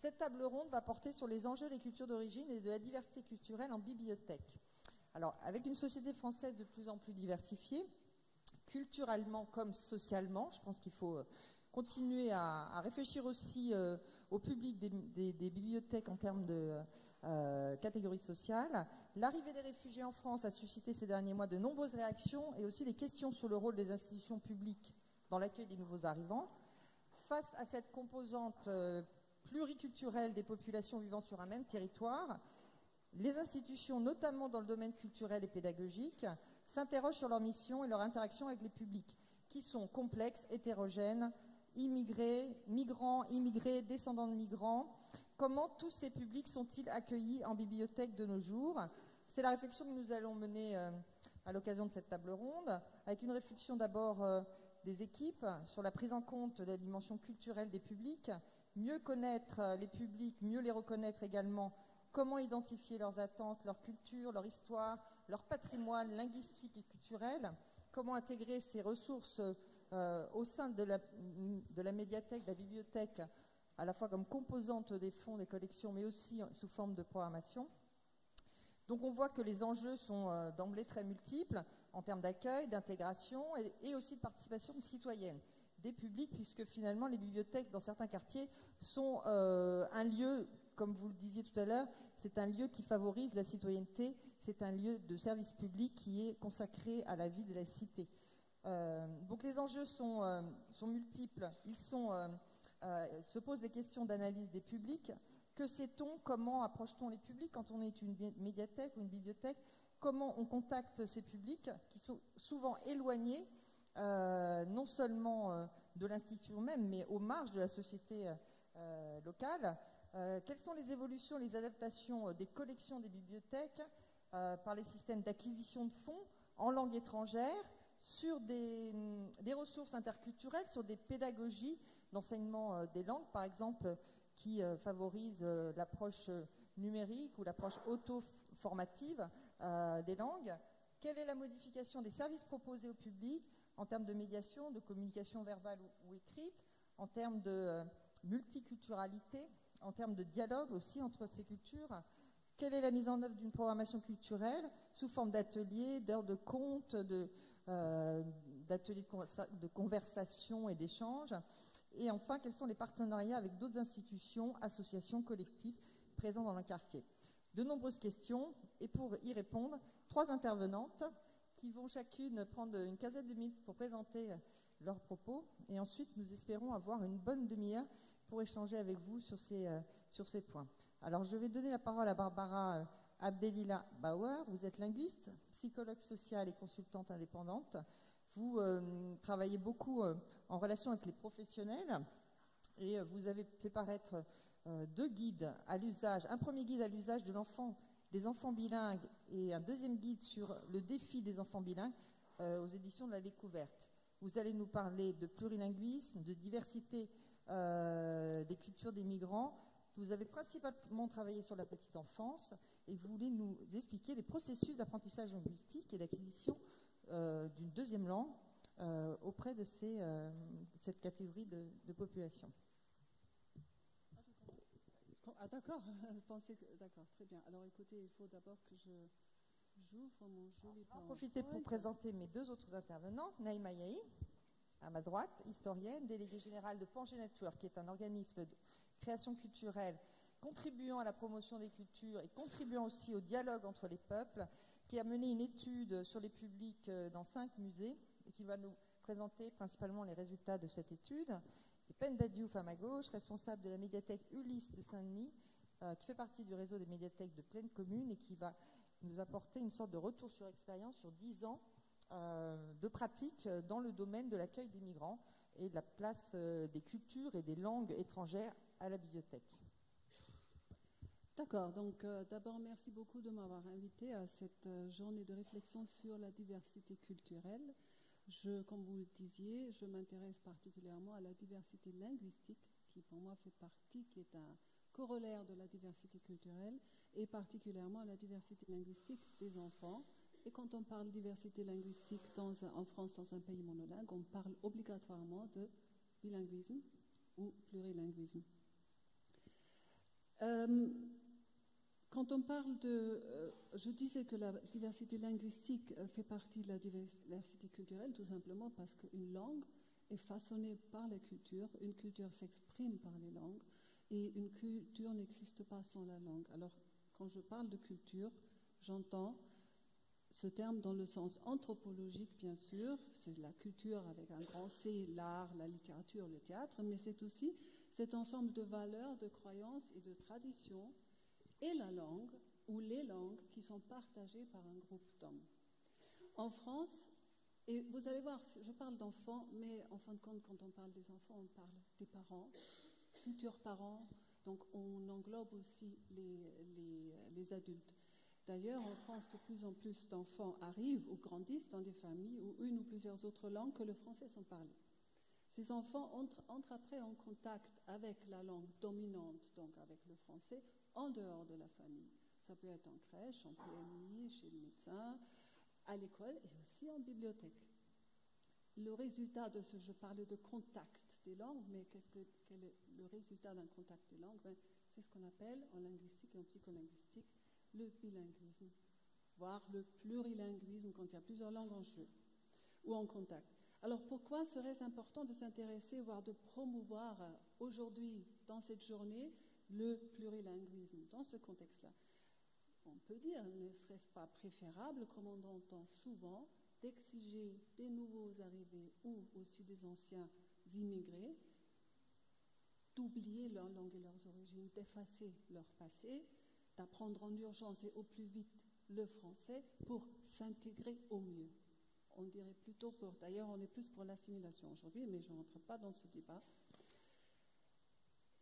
Cette table ronde va porter sur les enjeux des cultures d'origine et de la diversité culturelle en bibliothèque. Alors, avec une société française de plus en plus diversifiée, culturellement comme socialement, je pense qu'il faut euh, continuer à, réfléchir aussi euh, au public des, bibliothèques en termes de euh, catégories sociales. L'arrivée des réfugiés en France a suscité ces derniers mois de nombreuses réactions et aussi des questions sur le rôle des institutions publiques dans l'accueil des nouveaux arrivants. Face à cette composante pluriculturelle des populations vivant sur un même territoire, les institutions, notamment dans le domaine culturel et pédagogique, s'interrogent sur leur mission et leur interaction avec les publics, qui sont complexes, hétérogènes, immigrés, migrants, immigrés, descendants de migrants. Comment tous ces publics sont-ils accueillis en bibliothèque de nos jours? C'est la réflexion que nous allons mener euh, à l'occasion de cette table ronde, avec une réflexion d'abord euh, des équipes sur la prise en compte de la dimension culturelle des publics, mieux connaître euh, les publics, mieux les reconnaître également, comment identifier leurs attentes, leur culture, leur histoire, leur patrimoine linguistique et culturel, comment intégrer ces ressources euh, au sein de la, médiathèque, de la bibliothèque, à la fois comme composante des fonds, des collections, mais aussi sous forme de programmation? Donc on voit que les enjeux sont euh, d'emblée très multiples en termes d'accueil, d'intégration et, aussi de participation citoyenne des publics, puisque finalement les bibliothèques dans certains quartiers sont euh, un lieu, comme vous le disiez tout à l'heure, c'est un lieu qui favorise la citoyenneté, c'est un lieu de service public qui est consacré à la vie de la cité. Euh, donc les enjeux sont, euh, sont multiples. Ils sont, se posent des questions d'analyse des publics. Que sait-on? Comment approche-t-on les publics? Quand on est une médiathèque ou une bibliothèque Comment on contacte ces publics qui sont souvent éloignés euh, non seulement euh, de l'institution même, mais aux marges de la société euh, locale. quelles sont les évolutions, les adaptations des collections des bibliothèques par les systèmes d'acquisition de fonds en langue étrangère sur des, des, ressources interculturelles, sur des pédagogies d'enseignement des langues, par exemple, qui favorisent l'approche numérique ou l'approche auto-formative des langues? Quelle est la modification des services proposés au public en termes de médiation, de communication verbale ou, écrite, en termes de euh, multiculturalité, en termes de dialogue aussi entre ces cultures. Quelle est la mise en œuvre d'une programmation culturelle sous forme d'ateliers, d'heures de compte, euh, d'ateliers de, de, conversation et d'échange Et enfin, quels sont les partenariats avec d'autres institutions, associations, collectifs présents dans le quartier? De nombreuses questions, et pour y répondre, trois intervenantes qui vont chacune prendre une quinzaine de minutes pour présenter leurs propos. Et ensuite, nous espérons avoir une bonne demi-heure pour échanger avec vous sur ces, euh, sur ces points. Alors, je vais donner la parole à Barbara euh, Abdelila Bauer. Vous êtes linguiste, psychologue sociale et consultante indépendante. Vous euh, travaillez beaucoup en relation avec les professionnels et vous avez fait paraître deux guides à l'usage. Un premier guide à l'usage de l'enfant des enfants bilingues et un deuxième guide sur le défi des enfants bilingues euh, aux éditions de la découverte. Vous allez nous parler de plurilinguisme, de diversité euh, des cultures des migrants. Vous avez principalement travaillé sur la petite enfance et vous voulez nous expliquer les processus d'apprentissage linguistique et d'acquisition euh, d'une deuxième langue auprès de cette catégorie de population. Ah d'accord, que... D'accord, très bien. Alors écoutez, il faut d'abord que je j'ouvre mon joli Je vais profiter pour présenter mes deux autres intervenantes. Naïma Yahi, à ma droite, historienne, déléguée générale de Pangé Network, qui est un organisme de création culturelle contribuant à la promotion des cultures et contribuant aussi au dialogue entre les peuples, qui a mené une étude sur les publics euh, dans cinq musées et qui va nous présenter principalement les résultats de cette étude et Penda Diouf à ma gauche, responsable de la médiathèque Ulysse de Saint-Denis, euh, qui fait partie du réseau des médiathèques de pleine commune et qui va nous apporter une sorte de retour sur expérience sur dix ans euh, de pratique dans le domaine de l'accueil des migrants et de la place euh, des cultures et des langues étrangères à la bibliothèque. D'accord, donc d'abord merci beaucoup de m'avoir invité à cette journée de réflexion sur la diversité culturelle. Je, comme vous le disiez, je m'intéresse particulièrement à la diversité linguistique, qui pour moi fait partie, qui est un corollaire de la diversité culturelle, et particulièrement à la diversité linguistique des enfants. Et quand on parle diversité linguistique en France, dans un pays monolingue, on parle obligatoirement de bilinguisme ou plurilinguisme. Euh, quand on parle de... euh, je disais que la diversité linguistique euh, fait partie de la diversité culturelle, tout simplement parce qu'une langue est façonnée par la culture, une culture s'exprime par les langues, et une culture n'existe pas sans la langue. Alors, quand je parle de culture, j'entends ce terme dans le sens anthropologique, bien sûr, c'est la culture avec un grand C, l'art, la littérature, le théâtre, mais c'est aussi cet ensemble de valeurs, de croyances et de traditions, et la langue, ou les langues, qui sont partagées par un groupe d'hommes. En France, et vous allez voir, je parle d'enfants, mais en fin de compte, quand on parle des enfants, on parle des parents, futurs parents, donc on englobe aussi les, les, adultes. D'ailleurs, en France, de plus en plus d'enfants arrivent ou grandissent dans des familles où une ou plusieurs autres langues que le français sont parlées. Ces enfants entrent, après en contact avec la langue dominante, donc avec le français, en dehors de la famille. Ça peut être en crèche, en PMI, chez le médecin, à l'école et aussi en bibliothèque. Le résultat de ce, je parlais de contact des langues, mais qu'est-ce que, quel est le résultat d'un contact des langues? Ben, C'est ce qu'on appelle en linguistique et en psycholinguistique le bilinguisme, voire le plurilinguisme quand il y a plusieurs langues en jeu ou en contact. Alors pourquoi serait-ce important de s'intéresser, voire de promouvoir aujourd'hui, dans cette journée, le plurilinguisme dans ce contexte-là? On peut dire, ne serait-ce pas préférable, comme on entend souvent, d'exiger des nouveaux arrivés ou aussi des anciens immigrés d'oublier leur langue et leurs origines, d'effacer leur passé, d'apprendre en urgence et au plus vite le français pour s'intégrer au mieux. On dirait plutôt pour, d'ailleurs on est plus pour l'assimilation aujourd'hui, mais je n'entre pas dans ce débat.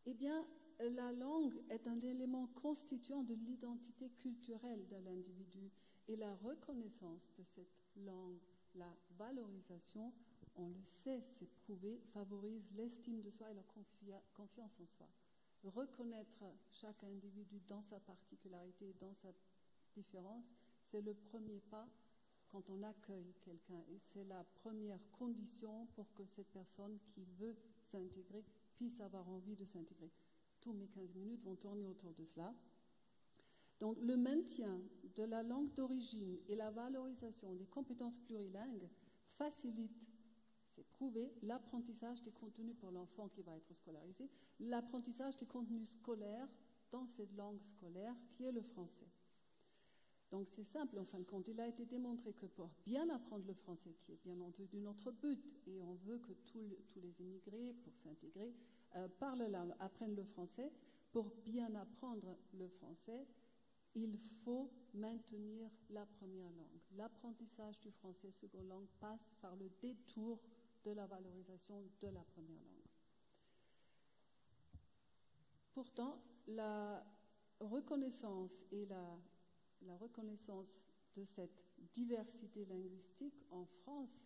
Eh bien, la langue est un élément constituant de l'identité culturelle de l'individu et la reconnaissance de cette langue, la valorisation, on le sait, c'est prouvé, favorise l'estime de soi et la confiance en soi reconnaître chaque individu dans sa particularité, dans sa différence, c'est le premier pas quand on accueille quelqu'un. Et c'est la première condition pour que cette personne qui veut s'intégrer puisse avoir envie de s'intégrer. Tous mes 15 minutes vont tourner autour de cela. Donc le maintien de la langue d'origine et la valorisation des compétences plurilingues facilite c'est prouvé, l'apprentissage des contenus pour l'enfant qui va être scolarisé, l'apprentissage des contenus scolaires dans cette langue scolaire qui est le français. Donc c'est simple en fin de compte. Il a été démontré que pour bien apprendre le français, qui est bien entendu notre but, et on veut que tous les immigrés, pour s'intégrer, euh, parlent apprennent le français, pour bien apprendre le français, il faut maintenir la première langue. L'apprentissage du français seconde langue passe par le détour de la valorisation de la première langue. Pourtant, la reconnaissance et la, la reconnaissance de cette diversité linguistique en France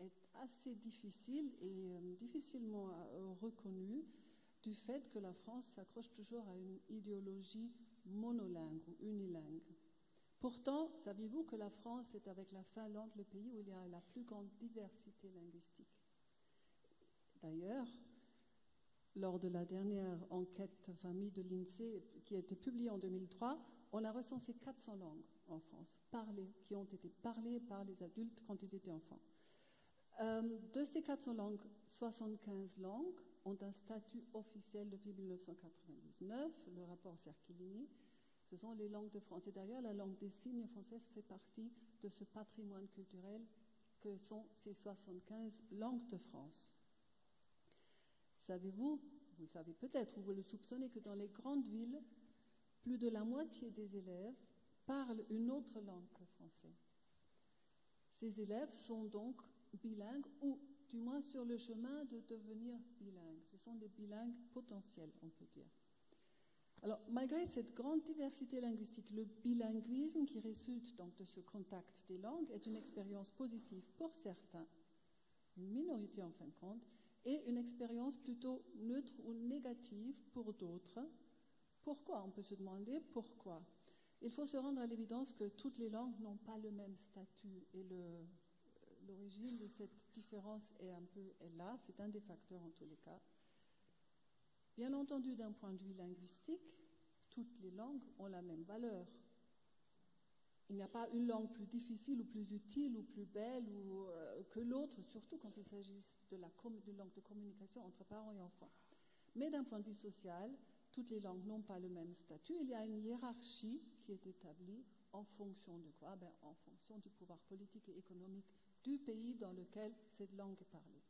est assez difficile et euh, difficilement euh, reconnue du fait que la France s'accroche toujours à une idéologie monolingue ou unilingue. Pourtant, saviez-vous que la France est avec la Finlande le pays où il y a la plus grande diversité linguistique? D'ailleurs, lors de la dernière enquête famille de l'INSEE qui a été publiée en 2003, on a recensé 400 langues en France, parlées, qui ont été parlées par les adultes quand ils étaient enfants. Euh, de ces 400 langues, 75 langues ont un statut officiel depuis 1999, le rapport Cerchilini. Ce sont les langues de France. Et d'ailleurs, la langue des signes française fait partie de ce patrimoine culturel que sont ces 75 langues de France. Savez-vous, vous le savez peut-être, ou vous le soupçonnez, que dans les grandes villes, plus de la moitié des élèves parlent une autre langue que français. Ces élèves sont donc bilingues ou du moins sur le chemin de devenir bilingues. Ce sont des bilingues potentiels, on peut dire. Alors, malgré cette grande diversité linguistique, le bilinguisme qui résulte donc de ce contact des langues est une expérience positive pour certains, une minorité en fin de compte, et une expérience plutôt neutre ou négative pour d'autres. Pourquoi On peut se demander pourquoi? Il faut se rendre à l'évidence que toutes les langues n'ont pas le même statut et l'origine de cette différence est un peu là, c'est un des facteurs en tous les cas. Bien entendu, d'un point de vue linguistique, toutes les langues ont la même valeur. Il n'y a pas une langue plus difficile ou plus utile ou plus belle ou, euh, que l'autre, surtout quand il s'agit de la langue de communication entre parents et enfants. Mais d'un point de vue social, toutes les langues n'ont pas le même statut. Il y a une hiérarchie qui est établie en fonction de quoi? Ben, En fonction du pouvoir politique et économique du pays dans lequel cette langue est parlée.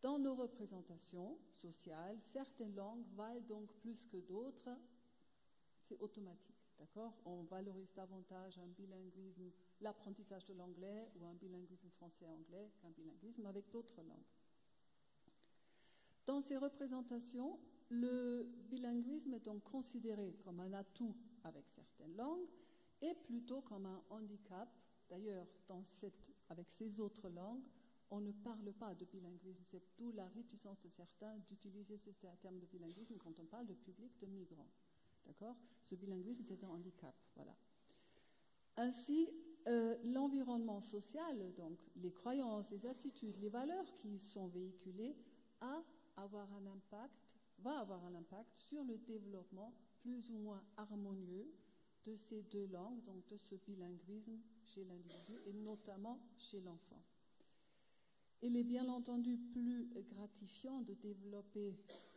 Dans nos représentations sociales, certaines langues valent donc plus que d'autres. C'est automatique, d'accord? On valorise davantage un bilinguisme, l'apprentissage de l'anglais ou un bilinguisme français-anglais qu'un bilinguisme avec d'autres langues. Dans ces représentations, le bilinguisme est donc considéré comme un atout avec certaines langues et plutôt comme un handicap. D'ailleurs, avec ces autres langues, on ne parle pas de bilinguisme. C'est d'où la réticence de certains d'utiliser ce terme de bilinguisme quand on parle de public de migrants. D'accord? Ce bilinguisme, c'est un handicap. Voilà. Ainsi, euh, l'environnement social, donc les croyances, les attitudes, les valeurs qui sont véhiculées, a avoir un impact, va avoir un impact sur le développement plus ou moins harmonieux de ces deux langues, donc de ce bilinguisme chez l'individu et notamment chez l'enfant. Il est bien entendu plus gratifiant de développer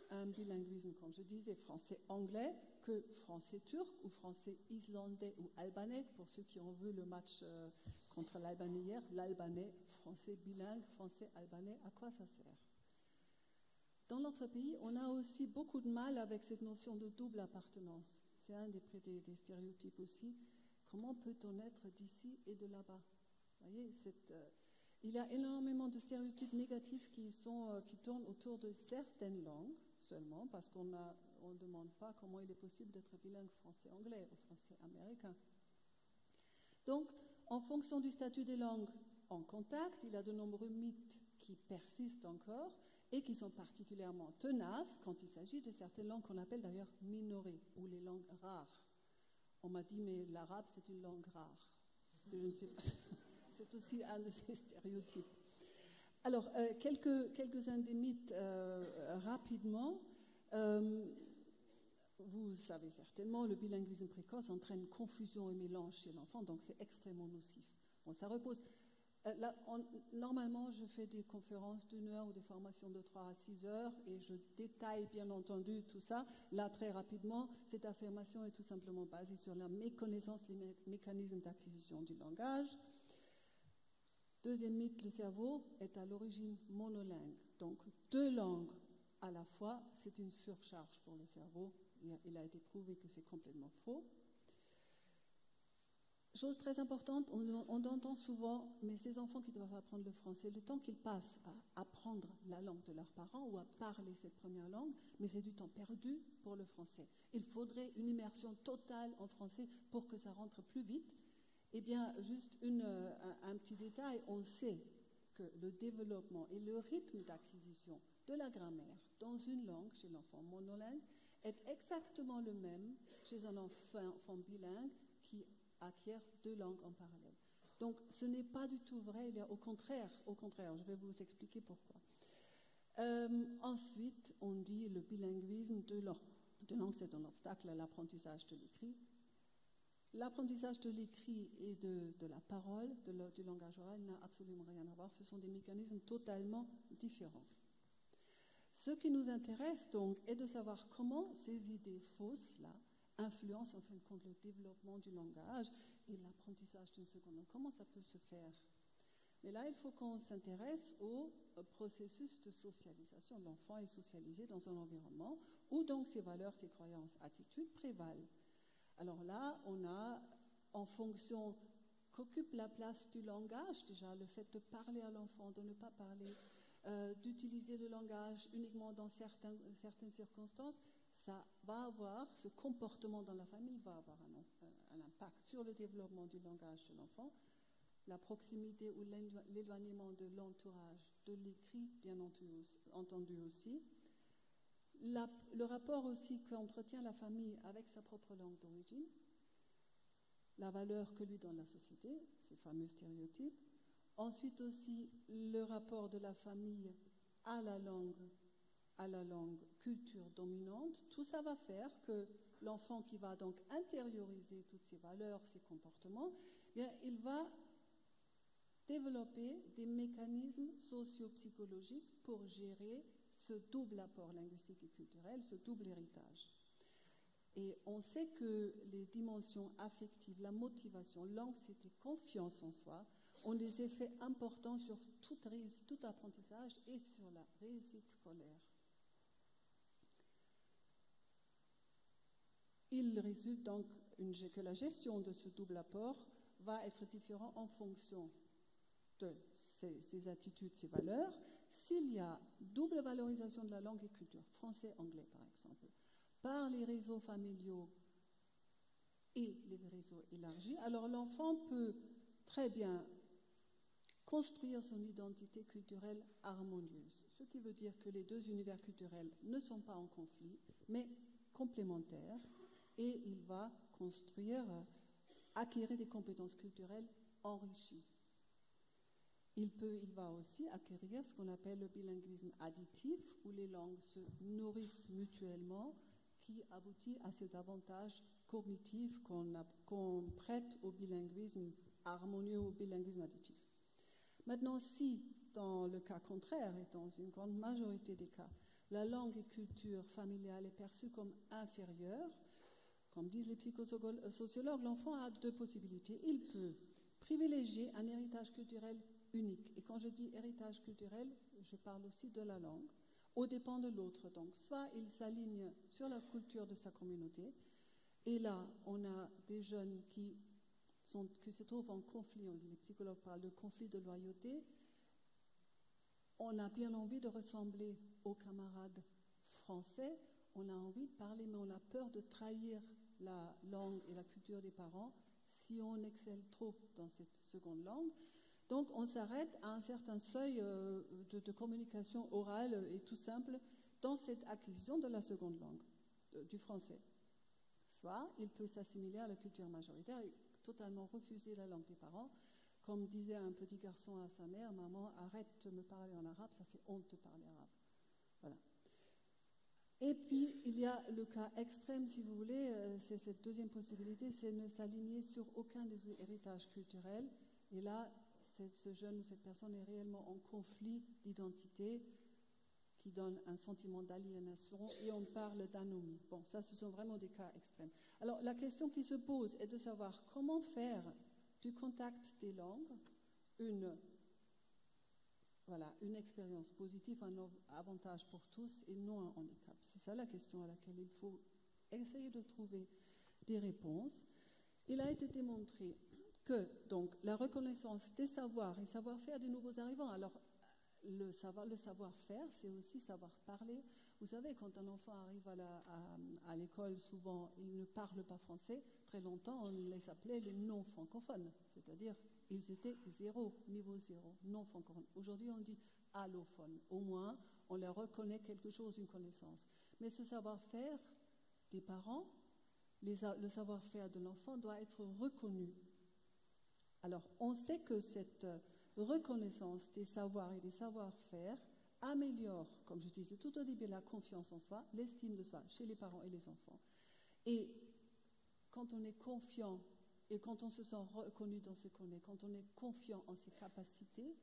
un bilinguisme, comme je disais, français-anglais que français-turc ou français-islandais ou albanais. Pour ceux qui ont vu le match euh, contre l'Albanais hier, l'albanais, français bilingue, français-albanais, à quoi ça sert? Dans notre pays, on a aussi beaucoup de mal avec cette notion de double appartenance. C'est un des, stéréotypes aussi. Comment peut-on être d'ici et de là-bas? Euh, il y a énormément de stéréotypes négatifs euh, qui tournent autour de certaines langues seulement, parce qu'on ne demande pas comment il est possible d'être bilingue français-anglais ou français-américain. Donc, en fonction du statut des langues en contact, il y a de nombreux mythes qui persistent encore et qui sont particulièrement tenaces quand il s'agit de certaines langues qu'on appelle d'ailleurs minorées ou les langues rares. On m'a dit, mais l'arabe, c'est une langue rare. Je ne sais pas. C'est aussi un de ces stéréotypes. Alors, euh, quelques, quelques-uns des mythes euh, rapidement. Euh, vous savez certainement, le bilinguisme précoce entraîne confusion et mélange chez l'enfant, donc c'est extrêmement nocif. Bon, ça repose. Là, normalement, je fais des conférences d'une heure ou des formations de 3 à 6 heures et je détaille bien entendu tout ça. Là, très rapidement, cette affirmation est tout simplement basée sur la méconnaissance des mécanismes d'acquisition du langage. Deuxième mythe, le cerveau est à l'origine monolingue. Donc deux langues à la fois, c'est une surcharge pour le cerveau. Il a, été prouvé que c'est complètement faux. Chose très importante, on, entend souvent, mais ces enfants qui doivent apprendre le français, le temps qu'ils passent à apprendre la langue de leurs parents ou à parler cette première langue, mais c'est du temps perdu pour le français. Il faudrait une immersion totale en français pour que ça rentre plus vite eh bien, juste un, petit détail, on sait que le développement et le rythme d'acquisition de la grammaire dans une langue chez l'enfant monolingue est exactement le même chez un enfant, bilingue qui acquiert deux langues en parallèle. Donc, ce n'est pas du tout vrai. Au contraire, au contraire, je vais vous expliquer pourquoi. Euh, ensuite, on dit le bilinguisme de langue. De langue, c'est un obstacle à l'apprentissage de l'écrit. L'apprentissage de l'écrit et de, la parole, du langage oral, n'a absolument rien à voir. Ce sont des mécanismes totalement différents. Ce qui nous intéresse donc est de savoir comment ces idées fausses-là influencent en fin de compte le développement du langage et l'apprentissage d'une seconde langue. Comment ça peut se faire? Mais là, il faut qu'on s'intéresse au processus de socialisation. L'enfant est socialisé dans un environnement où donc ses valeurs, ses croyances, attitudes prévalent. Alors là, on a, en fonction qu'occupe la place du langage, déjà le fait de parler à l'enfant, de ne pas parler, euh, d'utiliser le langage uniquement dans certaines circonstances, ça va avoir, ce comportement dans la famille va avoir un, un impact sur le développement du langage de l'enfant. La proximité ou l'éloignement de l'entourage, de l'écrit, bien entendu aussi le rapport aussi qu'entretient la famille avec sa propre langue d'origine, la valeur que lui donne la société, ces fameux stéréotypes. Ensuite aussi le rapport de la famille à la langue à la langue culture dominante, tout ça va faire que l'enfant qui va donc intérioriser toutes ces valeurs, ces comportements, eh il va développer des mécanismes socio-psychologiques pour gérer ce double apport linguistique et culturel, ce double héritage. Et on sait que les dimensions affectives, la motivation, l'anxiété, confiance en soi, ont des effets importants sur toute réussite, tout apprentissage et sur la réussite scolaire. Il résulte donc que la gestion de ce double apport va être différente en fonction de ces, attitudes, ces valeurs. S'il y a double valorisation de la langue et culture, français-anglais par exemple, par les réseaux familiaux et les réseaux élargis, alors l'enfant peut très bien construire son identité culturelle harmonieuse, ce qui veut dire que les deux univers culturels ne sont pas en conflit, mais complémentaires, et il va construire, acquérir des compétences culturelles enrichies. Il, peut, il va aussi acquérir ce qu'on appelle le bilinguisme additif, où les langues se nourrissent mutuellement, qui aboutit à cet avantage cognitif qu'on prête au bilinguisme harmonieux, au bilinguisme additif. Maintenant, si dans le cas contraire, et dans une grande majorité des cas, la langue et culture familiale est perçue comme inférieure, comme disent les psychosociologues, l'enfant a deux possibilités. Il peut privilégier un héritage culturel unique. Et quand je dis héritage culturel, je parle aussi de la langue, au dépend de l'autre. Donc, soit il s'aligne sur la culture de sa communauté, et là, on a des jeunes qui, qui se trouvent en conflit, les psychologues parlent de conflit de loyauté. On a bien envie de ressembler aux camarades français, on a envie de parler, mais on a peur de trahir la langue et la culture des parents si on excelle trop dans cette seconde langue. Donc on s'arrête à un certain seuil euh, de, communication orale et tout simple dans cette acquisition de la seconde langue, du français. Soit il peut s'assimiler à la culture majoritaire et totalement refuser la langue des parents. Comme disait un petit garçon à sa mère, maman, arrête de me parler en arabe, ça fait honte de parler arabe. Voilà. Et puis, il y a le cas extrême, si vous voulez, euh, c'est cette deuxième possibilité, c'est ne s'aligner sur aucun des héritages culturels. Et là, ce jeune ou cette personne est réellement en conflit d'identité qui donne un sentiment d'aliénation et on parle d'anomie. Bon, ça, ce sont vraiment des cas extrêmes. Alors, la question qui se pose est de savoir comment faire du contact des langues une voilà, une expérience positive, un avantage pour tous et non un handicap. C'est ça la question à laquelle il faut essayer de trouver des réponses. Il a été démontré que donc la reconnaissance des savoirs et savoir-faire des nouveaux arrivants. Alors le savoir, le savoir-faire, c'est aussi savoir parler. Vous savez, quand un enfant arrive à l'école, souvent il ne parle pas français. Très longtemps, on les appelait les non francophones, c'est-à-dire ils étaient zéro, niveau zéro, non francophones. Aujourd'hui, on dit allophone. Au moins, on leur reconnaît quelque chose, une connaissance. Mais ce savoir-faire des parents, le savoir-faire de l'enfant doit être reconnu. Alors, on sait que cette reconnaissance des savoirs et des savoir-faire améliore, comme je disais tout au début, la confiance en soi, l'estime de soi chez les parents et les enfants. Et quand on est confiant et quand on se sent reconnu dans ce qu'on est, quand on est confiant en ses capacités,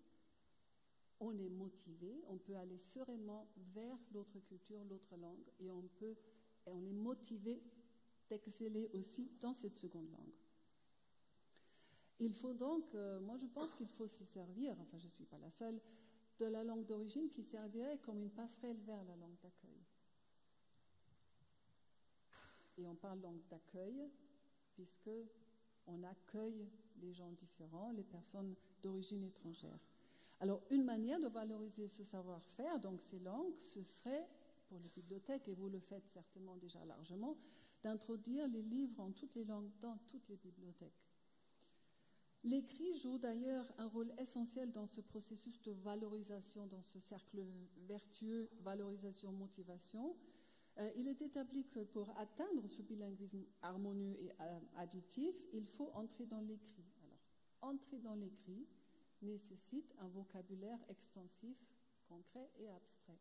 on est motivé, on peut aller sereinement vers l'autre culture, l'autre langue, et on, peut, et on est motivé d'exceller aussi dans cette seconde langue. Il faut donc, euh, moi je pense qu'il faut se servir, enfin je ne suis pas la seule, de la langue d'origine qui servirait comme une passerelle vers la langue d'accueil. Et on parle langue d'accueil puisque on accueille les gens différents, les personnes d'origine étrangère. Alors, une manière de valoriser ce savoir-faire, donc ces langues, ce serait, pour les bibliothèques, et vous le faites certainement déjà largement, d'introduire les livres en toutes les langues dans toutes les bibliothèques. L'écrit joue d'ailleurs un rôle essentiel dans ce processus de valorisation, dans ce cercle vertueux, valorisation-motivation, il est établi que pour atteindre ce bilinguisme harmonieux et euh, additif, il faut entrer dans l'écrit. Alors, entrer dans l'écrit nécessite un vocabulaire extensif, concret et abstrait.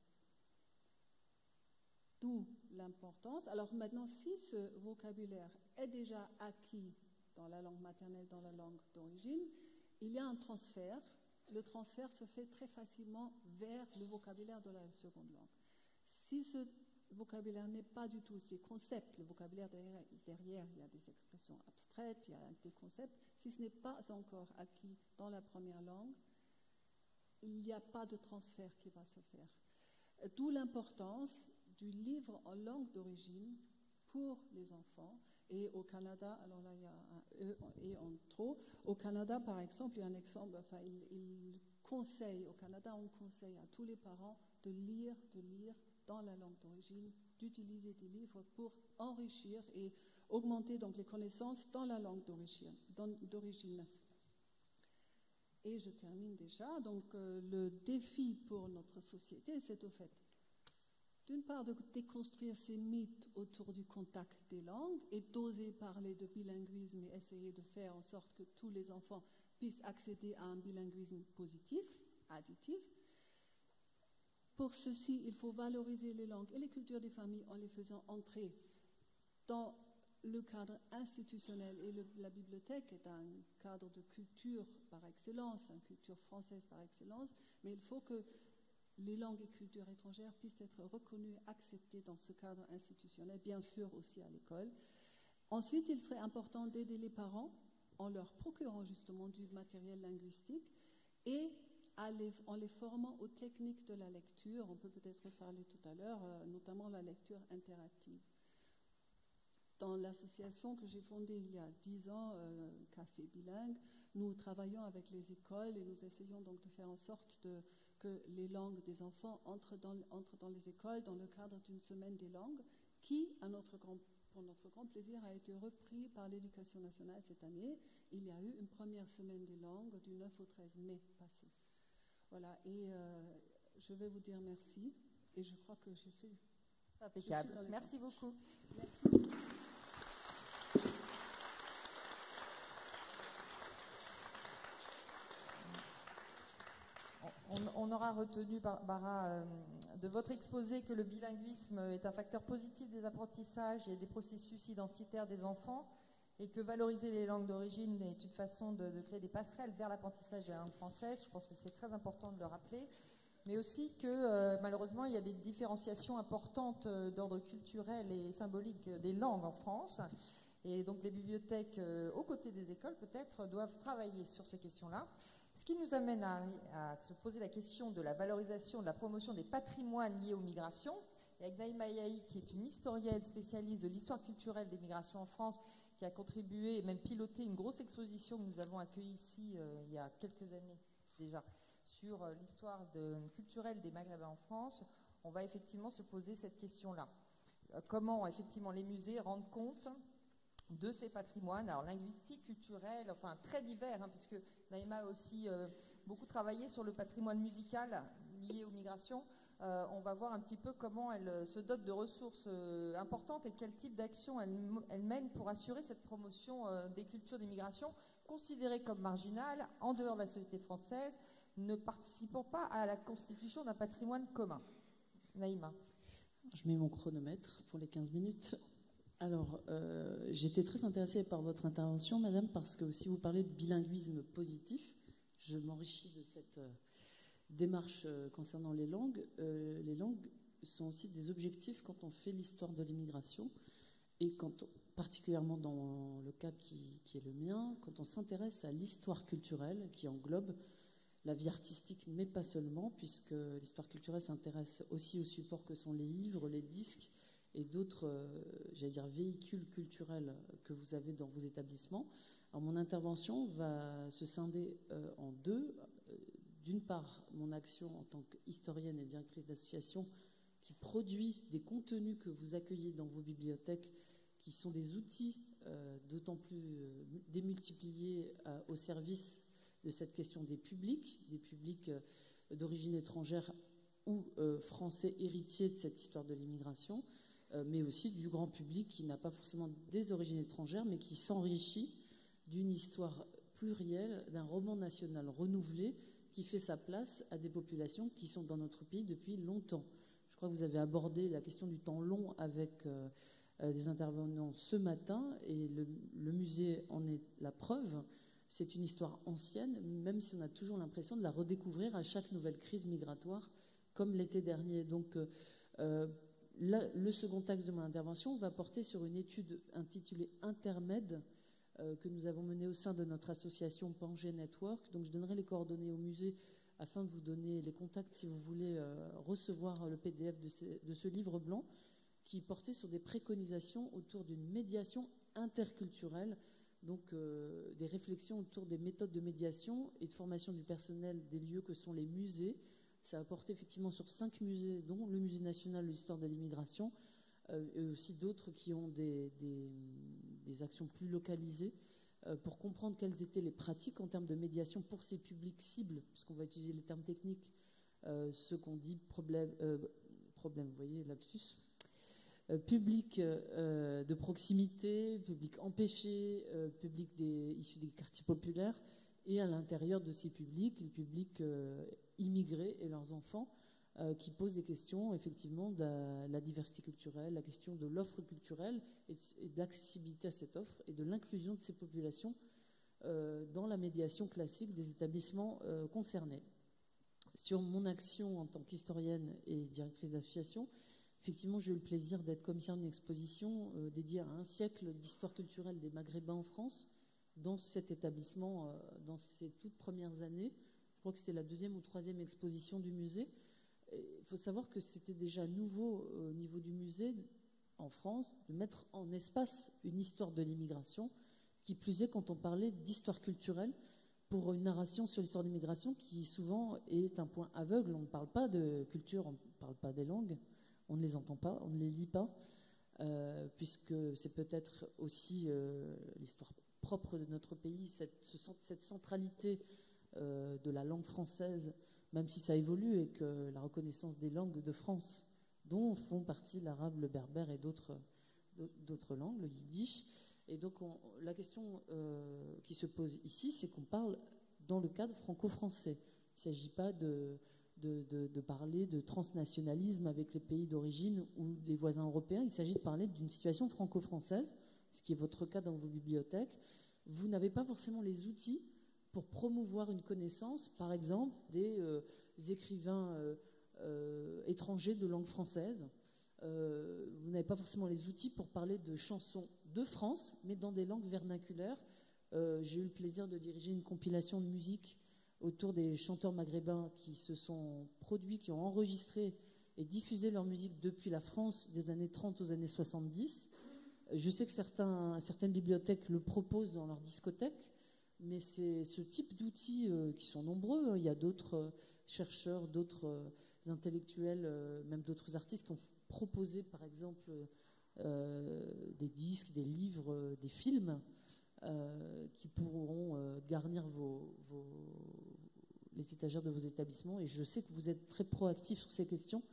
D'où l'importance. Alors maintenant, si ce vocabulaire est déjà acquis dans la langue maternelle, dans la langue d'origine, il y a un transfert. Le transfert se fait très facilement vers le vocabulaire de la seconde langue. Si ce vocabulaire n'est pas du tout ces concepts, le vocabulaire derrière, il y a des expressions abstraites, il y a des concepts, si ce n'est pas encore acquis dans la première langue, il n'y a pas de transfert qui va se faire. D'où l'importance du livre en langue d'origine pour les enfants. Et au Canada, alors là il y a un E et en trop. Au Canada, par exemple, il y a un exemple, enfin, il, il conseille, au Canada, on conseille à tous les parents de lire, de lire dans la langue d'origine, d'utiliser des livres pour enrichir et augmenter donc les connaissances dans la langue d'origine. Et je termine déjà. Donc euh, le défi pour notre société, c'est au fait, d'une part, de déconstruire ces mythes autour du contact des langues et d'oser parler de bilinguisme et essayer de faire en sorte que tous les enfants puissent accéder à un bilinguisme positif, additif. Pour ceci, il faut valoriser les langues et les cultures des familles en les faisant entrer dans le cadre institutionnel. Et la bibliothèque est un cadre de culture par excellence, une culture française par excellence, mais il faut que les langues et cultures étrangères puissent être reconnues, acceptées dans ce cadre institutionnel, bien sûr aussi à l'école. Ensuite, il serait important d'aider les parents en leur procurant justement du matériel linguistique et en les formant aux techniques de la lecture. On peut peut-être parler tout à l'heure, euh, notamment la lecture interactive. Dans l'association que j'ai fondée il y a dix ans, euh, Café Bilingue, nous travaillons avec les écoles et nous essayons donc de faire en sorte que les langues des enfants entrent dans, les écoles dans le cadre d'une semaine des langues qui, pour notre grand plaisir, a été repris par l'éducation nationale cette année. Il y a eu une première semaine des langues du 9 au 13 mai passé. Voilà, et euh, je vais vous dire merci, et je crois que j'ai fait. Impeccable. Merci beaucoup. Merci. On, on, aura retenu, Barbara, euh, de votre exposé que le bilinguisme est un facteur positif des apprentissages et des processus identitaires des enfants et que valoriser les langues d'origine est une façon de, créer des passerelles vers l'apprentissage de la langue française. Je pense que c'est très important de le rappeler. Mais aussi que euh, malheureusement, il y a des différenciations importantes euh, d'ordre culturel et symbolique des langues en France. Et donc les bibliothèques, euh, aux côtés des écoles peut-être, doivent travailler sur ces questions-là. Ce qui nous amène à, à, se poser la question de la valorisation, de la promotion des patrimoines liés aux migrations. Et avec Naïma Yahi, qui est une historienne spécialiste de l'histoire culturelle des migrations en France, qui a contribué et même piloté une grosse exposition que nous avons accueillie ici euh, il y a quelques années déjà sur euh, l'histoire culturelle des Maghrébins en France, on va effectivement se poser cette question-là. Euh, comment effectivement les musées rendent compte de ces patrimoines, alors linguistiques, culturels, enfin très divers, hein, puisque Naïma a aussi beaucoup travaillé sur le patrimoine musical lié aux migrations. Euh, on va voir un petit peu comment elle euh, se dote de ressources euh, importantes et quel type d'action elle, mène pour assurer cette promotion des cultures d'immigration considérées comme marginales en dehors de la société française, ne participant pas à la constitution d'un patrimoine commun. Naïma. Je mets mon chronomètre pour les 15 minutes. Alors, j'étais très intéressée par votre intervention, madame, parce que si vous parlez de bilinguisme positif, je m'enrichis de cette démarche euh, concernant les langues. Euh, les langues sont aussi des objectifs quand on fait l'histoire de l'immigration et quand, particulièrement dans le cas qui, est le mien, quand on s'intéresse à l'histoire culturelle qui englobe la vie artistique, mais pas seulement, puisque l'histoire culturelle s'intéresse aussi aux supports que sont les livres, les disques et d'autres, euh, j'allais dire, véhicules culturels que vous avez dans vos établissements. Alors, mon intervention va se scinder en deux. D'une part, mon action en tant qu'historienne et directrice d'association qui produit des contenus que vous accueillez dans vos bibliothèques, qui sont des outils euh, d'autant plus euh, démultipliés euh, au service de cette question des publics, des publics d'origine étrangère ou français héritiers de cette histoire de l'immigration mais aussi du grand public qui n'a pas forcément des origines étrangères, mais qui s'enrichit d'une histoire plurielle, d'un roman national renouvelé qui fait sa place à des populations qui sont dans notre pays depuis longtemps. Je crois que vous avez abordé la question du temps long avec des intervenants ce matin, et le, musée en est la preuve. C'est une histoire ancienne, même si on a toujours l'impression de la redécouvrir à chaque nouvelle crise migratoire, comme l'été dernier. Donc, le second axe de mon intervention va porter sur une étude intitulée Intermède euh, que nous avons menée au sein de notre association Pangé Network. Donc je donnerai les coordonnées au musée afin de vous donner les contacts si vous voulez euh, recevoir le PDF de, ce livre blanc qui portait sur des préconisations autour d'une médiation interculturelle, donc euh, des réflexions autour des méthodes de médiation et de formation du personnel des lieux que sont les musées ça a porté effectivement sur cinq musées, dont le Musée national de l'histoire de l'immigration, euh, et aussi d'autres qui ont des, actions plus localisées, euh, pour comprendre quelles étaient les pratiques en termes de médiation pour ces publics cibles, puisqu'on va utiliser les termes techniques, euh, ce qu'on dit problème, problème, vous voyez, lapsus, public de proximité, public empêché, public des, issu des quartiers populaires, et à l'intérieur de ces publics, les publics immigrés et leurs enfants, euh, qui posent des questions effectivement de la, diversité culturelle, la question de l'offre culturelle et, d'accessibilité à cette offre et de l'inclusion de ces populations euh, dans la médiation classique des établissements euh, concernés. Sur mon action en tant qu'historienne et directrice d'association, effectivement, j'ai eu le plaisir d'être commissaire d'une exposition dédiée à un siècle d'histoire culturelle des Maghrébins en France dans cet établissement dans ces toutes premières années je crois que c'était la deuxième ou troisième exposition du musée. Il faut savoir que c'était déjà nouveau euh, au niveau du musée en France de mettre en espace une histoire de l'immigration, qui plus est quand on parlait d'histoire culturelle pour une narration sur l'histoire de l'immigration qui souvent est un point aveugle. On ne parle pas de culture, on ne parle pas des langues, on ne les entend pas, on ne les lit pas, euh, puisque c'est peut-être aussi euh, l'histoire propre de notre pays, cette, cette centralité de la langue française, même si ça évolue et que la reconnaissance des langues de France, dont font partie l'arabe, le berbère et d'autres, langues, le yiddish. Et donc la question euh, qui se pose ici, c'est qu'on parle dans le cadre franco-français. Il ne s'agit pas de, parler de transnationalisme avec les pays d'origine ou les voisins européens. Il s'agit de parler d'une situation franco-française, ce qui est votre cas dans vos bibliothèques. Vous n'avez pas forcément les outils pour promouvoir une connaissance, par exemple, des, euh, écrivains euh, euh, étrangers de langue française. vous n'avez pas forcément les outils pour parler de chansons de France, mais dans des langues vernaculaires. J'ai eu le plaisir de diriger une compilation de musique autour des chanteurs maghrébins qui se sont produits, qui ont enregistré et diffusé leur musique depuis la France des années 30 aux années 70. Je sais que certaines bibliothèques le proposent dans leurs discothèques mais c'est ce type d'outils euh, qui sont nombreux. Hein. Il y a d'autres euh, chercheurs, d'autres euh, intellectuels, même d'autres artistes qui ont proposé, par exemple, des disques, des livres, des films qui pourront garnir les étagères de vos établissements. Et je sais que vous êtes très proactifs sur ces questions.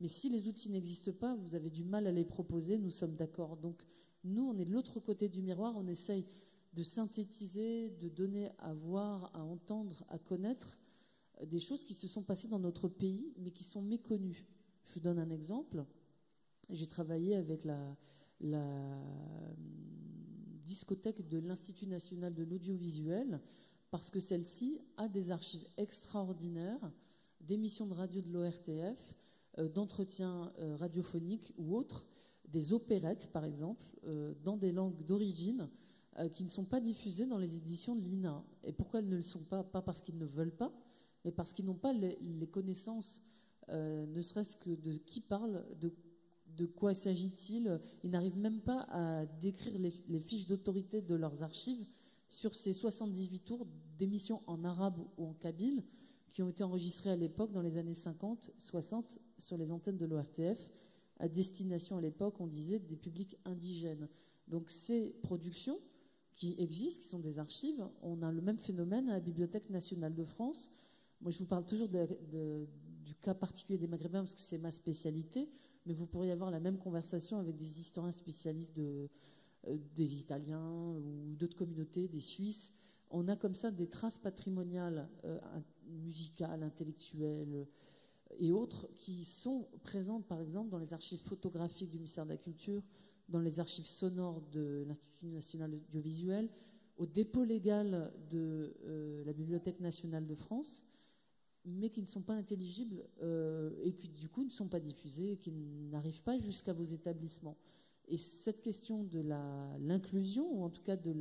Mais si les outils n'existent pas, vous avez du mal à les proposer, nous sommes d'accord. Donc nous, on est de l'autre côté du miroir, on essaye de synthétiser, de donner à voir, à entendre, à connaître euh, des choses qui se sont passées dans notre pays, mais qui sont méconnues. Je vous donne un exemple. J'ai travaillé avec la, hum, discothèque de l'Institut national de l'audiovisuel, parce que celle-ci a des archives extraordinaires d'émissions de radio de l'ORTF, euh, d'entretiens euh, radiophoniques ou autres, des opérettes par exemple, dans des langues d'origine euh, qui ne sont pas diffusées dans les éditions de l'INA. Et pourquoi elles ne le sont pas? Pas parce qu'ils ne veulent pas, mais parce qu'ils n'ont pas les, connaissances, euh, ne serait-ce que de qui parle, de, quoi s'agit-il. Ils n'arrivent même pas à décrire les, fiches d'autorité de leurs archives sur ces 78 tours d'émissions en arabe ou en kabyle qui ont été enregistrées à l'époque dans les années 50, 60 sur les antennes de l'ORTF à destination à l'époque, on disait, des publics indigènes. Donc ces productions qui existent, qui sont des archives. On a le même phénomène à la Bibliothèque nationale de France. Moi, je vous parle toujours du cas particulier des Maghrébins parce que c'est ma spécialité, mais vous pourriez avoir la même conversation avec des historiens spécialistes euh, des Italiens ou d'autres communautés, des Suisses. On a comme ça des traces patrimoniales, euh, musicales, intellectuelles, et autres qui sont présentes, par exemple, dans les archives photographiques du ministère de la Culture, dans les archives sonores de l'Institut national audiovisuel, au dépôt légal de euh, la Bibliothèque nationale de France, mais qui ne sont pas intelligibles euh, et qui du coup ne sont pas diffusés et qui n'arrivent pas jusqu'à vos établissements. Et cette question de l'inclusion, ou en tout cas de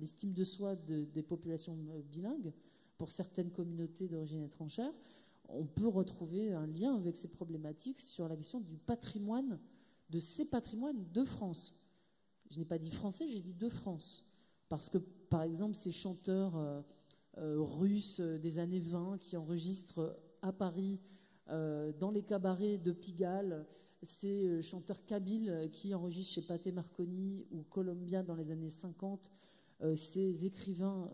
l'estime de soi des populations bilingues, pour certaines communautés d'origine étrangère, on peut retrouver un lien avec ces problématiques sur la question du patrimoine, de ces patrimoines de France. Je n'ai pas dit français, j'ai dit de France. Parce que, par exemple, ces chanteurs euh, euh, russes des années 20 qui enregistrent à Paris, euh, dans les cabarets de Pigalle, ces chanteurs kabyles qui enregistrent chez Pathé Marconi ou Columbia dans les années 50, ces écrivains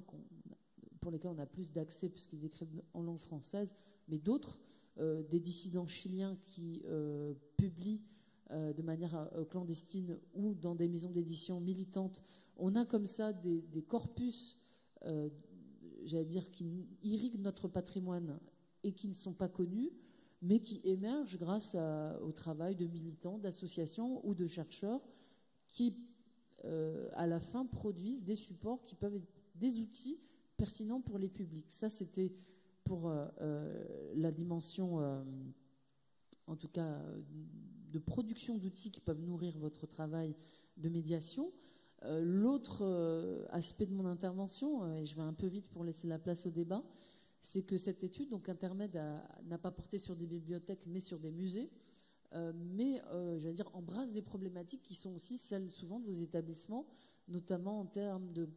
pour lesquels on a plus d'accès puisqu'ils écrivent en langue française, mais d'autres, euh, des dissidents chiliens qui euh, publient euh, de manière clandestine ou dans des maisons d'édition militantes. On a comme ça des, corpus, j'allais dire, qui irriguent notre patrimoine et qui ne sont pas connus, mais qui émergent grâce au travail de militants, d'associations ou de chercheurs qui, à la fin, produisent des supports qui peuvent être des outils pertinents pour les publics. Ça, c'était pour euh, euh, la dimension, euh, en tout cas, de production d'outils qui peuvent nourrir votre travail de médiation. L'autre aspect de mon intervention, et je vais un peu vite pour laisser la place au débat, c'est que cette étude, donc Intermed, n'a pas porté sur des bibliothèques, mais sur des musées. mais, j'allais dire, embrasse des problématiques qui sont aussi celles souvent de vos établissements, notamment en termes de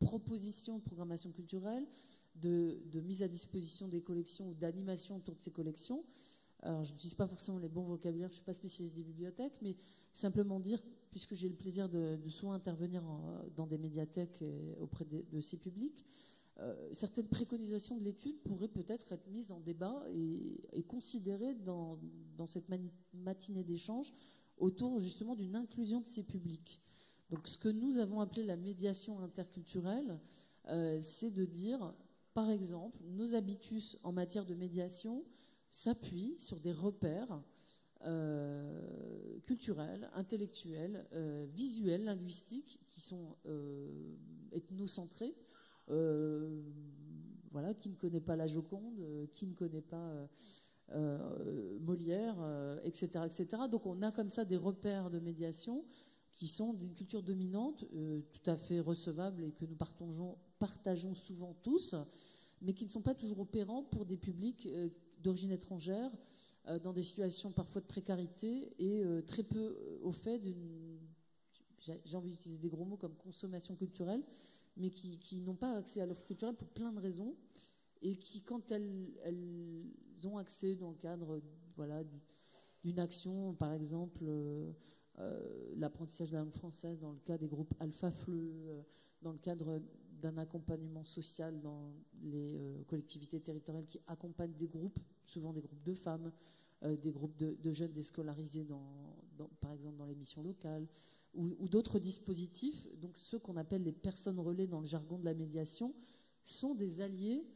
propositions de programmation culturelle, de, mise à disposition des collections ou d'animation autour de ces collections. Alors, je n'utilise pas forcément les bons vocabulaires, je ne suis pas spécialiste des bibliothèques, mais simplement dire, puisque j'ai le plaisir de, souvent intervenir dans des médiathèques auprès de, ces publics, euh, certaines préconisations de l'étude pourraient peut-être être mises en débat et, considérées dans, cette matinée d'échange autour justement d'une inclusion de ces publics. Donc ce que nous avons appelé la médiation interculturelle, euh, c'est de dire par exemple, nos habitus en matière de médiation s'appuient sur des repères euh, culturels, intellectuels, euh, visuels, linguistiques, qui sont euh, ethnocentrés. voilà, qui ne connaît pas la Joconde, qui ne connaît pas Molière, etc., etc. Donc on a comme ça des repères de médiation qui sont d'une culture dominante, tout à fait recevable et que nous partageons, souvent tous, mais qui ne sont pas toujours opérants pour des publics d'origine étrangère, euh, dans des situations parfois de précarité et euh, très peu au fait d'une, j'ai envie d'utiliser des gros mots comme consommation culturelle, mais qui, n'ont pas accès à l'offre culturelle pour plein de raisons, et qui, quand elles, ont accès dans le cadre voilà, d'une action, par exemple, l'apprentissage de la langue française dans le cas des groupes Alpha Fleu, dans le cadre d'un accompagnement social dans les euh, collectivités territoriales qui accompagnent des groupes, souvent des groupes de femmes, euh, des groupes de, jeunes déscolarisés, dans, par exemple dans les missions locales, ou, d'autres dispositifs. Donc ceux qu'on appelle les personnes relais dans le jargon de la médiation sont des alliés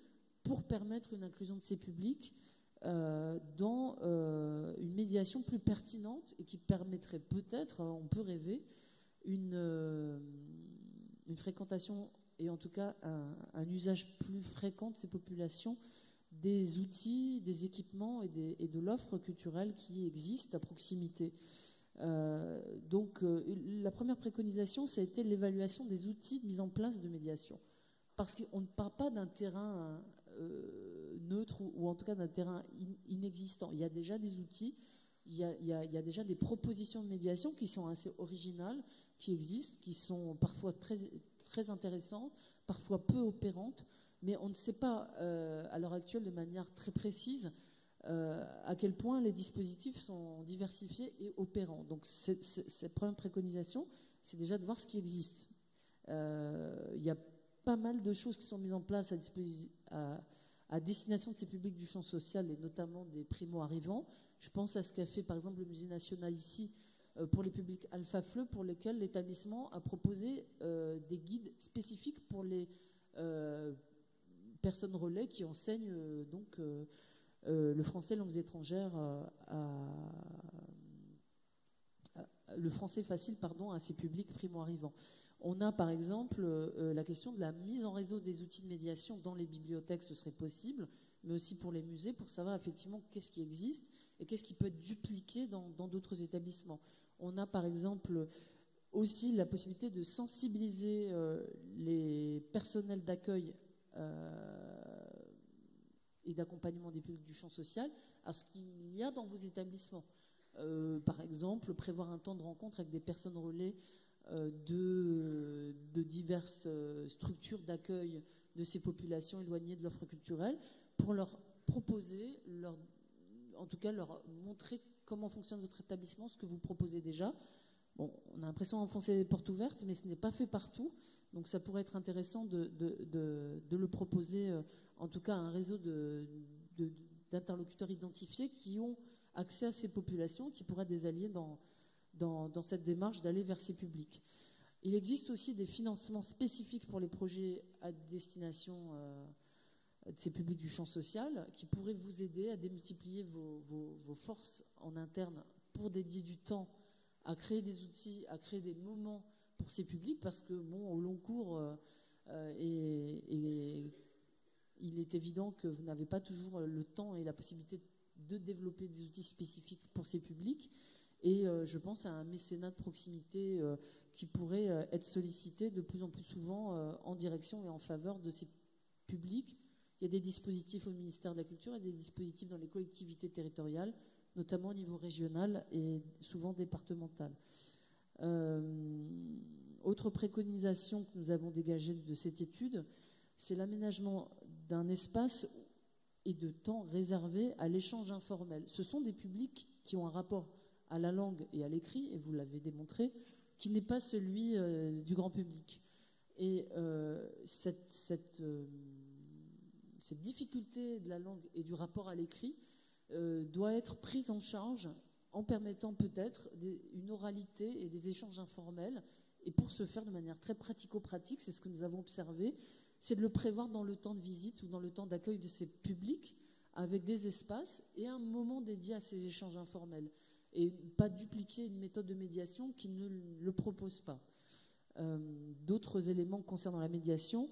pour permettre une inclusion de ces publics euh, dans une médiation plus pertinente et qui permettrait peut-être, on peut rêver, une, une fréquentation et en tout cas un, usage plus fréquent de ces populations des outils, des équipements et, de l'offre culturelle qui existe à proximité. Euh, donc euh, la première préconisation, ça a été l'évaluation des outils de mise en place de médiation. Parce qu'on ne part pas d'un terrain euh, neutre ou, en tout cas d'un terrain inexistant. Il y a déjà des outils, il y, a, il y, a, déjà des propositions de médiation qui sont assez originales, qui existent, qui sont parfois très, très intéressantes, parfois peu opérantes, mais on ne sait pas euh, à l'heure actuelle de manière très précise euh, à quel point les dispositifs sont diversifiés et opérants. Donc cette première préconisation, c'est déjà de voir ce qui existe. Euh, il y a pas mal de choses qui sont mises en place à, destination de ces publics du champ social et notamment des primo-arrivants. Je pense à ce qu'a fait par exemple le Musée national ici pour les publics alpha fleu pour lesquels l'établissement a proposé euh, des guides spécifiques pour les euh, personnes relais qui enseignent donc le français langues étrangères le français facile pardon, à ces publics primo-arrivants. On a par exemple la question de la mise en réseau des outils de médiation dans les bibliothèques, ce serait possible, mais aussi pour les musées, pour savoir effectivement qu'est-ce qui existe et qu'est-ce qui peut être dupliqué dans d'autres établissements. On a par exemple aussi la possibilité de sensibiliser euh, les personnels d'accueil euh, et d'accompagnement des publics du champ social à ce qu'il y a dans vos établissements. Euh, par exemple, prévoir un temps de rencontre avec des personnes relais de, de, diverses structures d'accueil de ces populations éloignées de l'offre culturelle pour leur proposer, leur, en tout cas leur montrer comment fonctionne votre établissement, ce que vous proposez déjà. Bon, on a l'impression d'enfoncer les portes ouvertes, mais ce n'est pas fait partout. Donc ça pourrait être intéressant de, le proposer, euh, en tout cas à un réseau d'interlocuteurs identifiés qui ont accès à ces populations, qui pourraient être des alliés dans, dans, cette démarche d'aller vers ces publics. Il existe aussi des financements spécifiques pour les projets à destination euh, de ces publics du champ social qui pourraient vous aider à démultiplier vos, forces en interne pour dédier du temps à créer des outils, à créer des moments pour ces publics parce que, bon, au long cours, euh, euh, il est évident que vous n'avez pas toujours le temps et la possibilité de développer des outils spécifiques pour ces publics. Et euh, je pense à un mécénat de proximité qui pourrait être sollicité de plus en plus souvent en direction et en faveur de ces publics il y a des dispositifs au ministère de la Culture et des dispositifs dans les collectivités territoriales, notamment au niveau régional et souvent départemental. Euh, autre préconisation que nous avons dégagée de cette étude, c'est l'aménagement d'un espace et de temps réservé à l'échange informel. Ce sont des publics qui ont un rapport à la langue et à l'écrit, et vous l'avez démontré, qui n'est pas celui euh, du grand public. Et euh, cette, cette cette difficulté de la langue et du rapport à l'écrit euh, doit être prise en charge en permettant peut-être une oralité et des échanges informels. Et pour ce faire de manière très pratico-pratique, c'est ce que nous avons observé, c'est de le prévoir dans le temps de visite ou dans le temps d'accueil de ces publics avec des espaces et un moment dédié à ces échanges informels. Et pas dupliquer une méthode de médiation qui ne le propose pas. Euh, d'autres éléments concernant la médiation,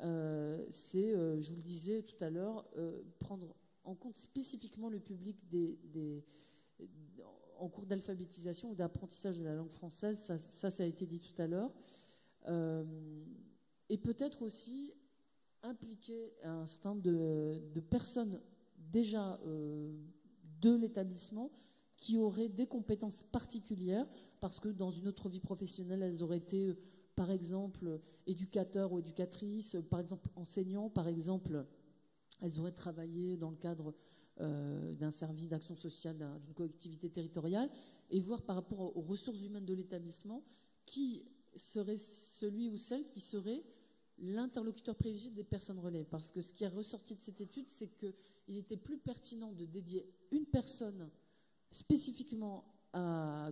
euh, c'est, euh, je vous le disais tout à l'heure, euh, prendre en compte spécifiquement le public en cours d'alphabétisation ou d'apprentissage de la langue française, ça, ça, a été dit tout à l'heure, et peut-être aussi impliquer un certain nombre de, personnes déjà de l'établissement qui auraient des compétences particulières, parce que dans une autre vie professionnelle, elles auraient été par exemple, éducateurs ou éducatrices, par exemple, enseignants, par exemple, elles auraient travaillé dans le cadre euh, d'un service d'action sociale d'une collectivité territoriale, et voir par rapport aux ressources humaines de l'établissement qui serait celui ou celle qui serait l'interlocuteur privilégié des personnes relais. Parce que ce qui est ressorti de cette étude, c'est qu'il était plus pertinent de dédier une personne spécifiquement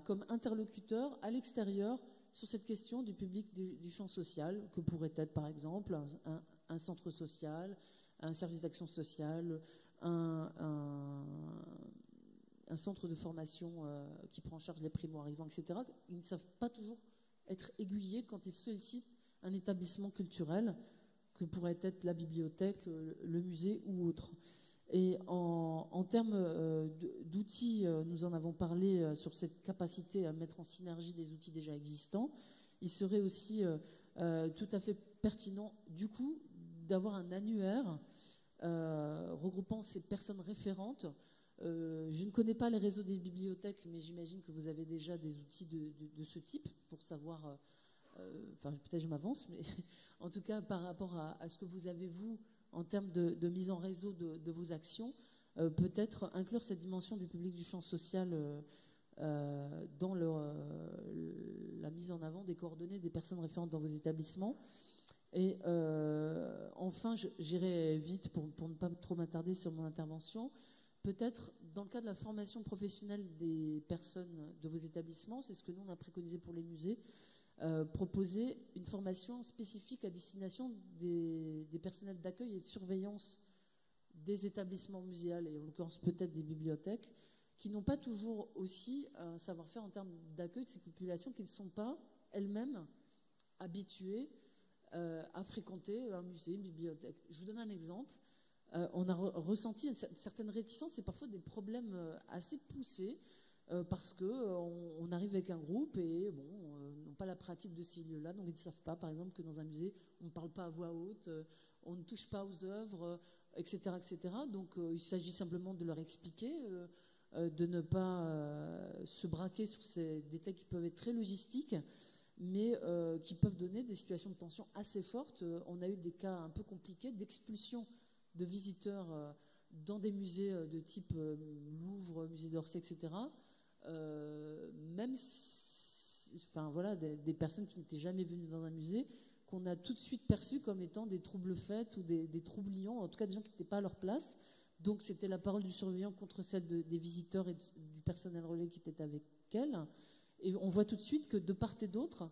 comme interlocuteur à l'extérieur sur cette question du public du, champ social, que pourrait être par exemple un, centre social, un service d'action sociale, un, centre de formation euh, qui prend en charge les primo-arrivants, etc. Ils ne savent pas toujours être aiguillés quand ils sollicitent un établissement culturel, que pourrait être la bibliothèque, le musée ou autre. Et en, termes euh, d'outils, euh, nous en avons parlé euh, sur cette capacité à mettre en synergie des outils déjà existants. Il serait aussi tout à fait pertinent, du coup, d'avoir un annuaire regroupant ces personnes référentes. je ne connais pas les réseaux des bibliothèques, mais j'imagine que vous avez déjà des outils de, ce type pour savoir. enfin, peut-être je m'avance, mais en tout cas, par rapport à, à ce que vous avez, vous, en termes de, mise en réseau de, vos actions, euh, peut-être inclure cette dimension du public du champ social euh, euh, dans la mise en avant des coordonnées des personnes référentes dans vos établissements. Et enfin, j'irai vite pour, ne pas trop m'attarder sur mon intervention. Peut-être dans le cas de la formation professionnelle des personnes de vos établissements, c'est ce que nous on a préconisé pour les musées, euh, proposer une formation spécifique à destination des, personnels d'accueil et de surveillance des établissements muséals et en l'occurrence peut-être des bibliothèques qui n'ont pas toujours aussi un savoir-faire en termes d'accueil de ces populations qui ne sont pas elles-mêmes habituées euh, à fréquenter un musée, une bibliothèque. Je vous donne un exemple. Euh, on a ressenti une certaine réticence et parfois des problèmes assez poussés parce que on, arrive avec un groupe et bon, la pratique de ces lieux-là, donc ils ne savent pas, par exemple, que dans un musée, on ne parle pas à voix haute, on ne touche pas aux œuvres, etc., etc. Donc il s'agit simplement de leur expliquer de ne pas se braquer sur ces détails qui peuvent être très logistiques mais euh, qui peuvent donner des situations de tension assez fortes. Euh, on a eu des cas un peu compliqués d'expulsion de visiteurs euh, dans des musées de type Louvre, musée d'Orsay, etc. même enfin voilà, des, personnes qui n'étaient jamais venues dans un musée, qu'on a tout de suite perçues comme étant des troubles faits ou des, des troublions, en tout cas des gens qui n'étaient pas à leur place. Donc c'était la parole du surveillant contre celle des visiteurs et du personnel relais qui était avec elle. Et on voit tout de suite que de part et d'autre,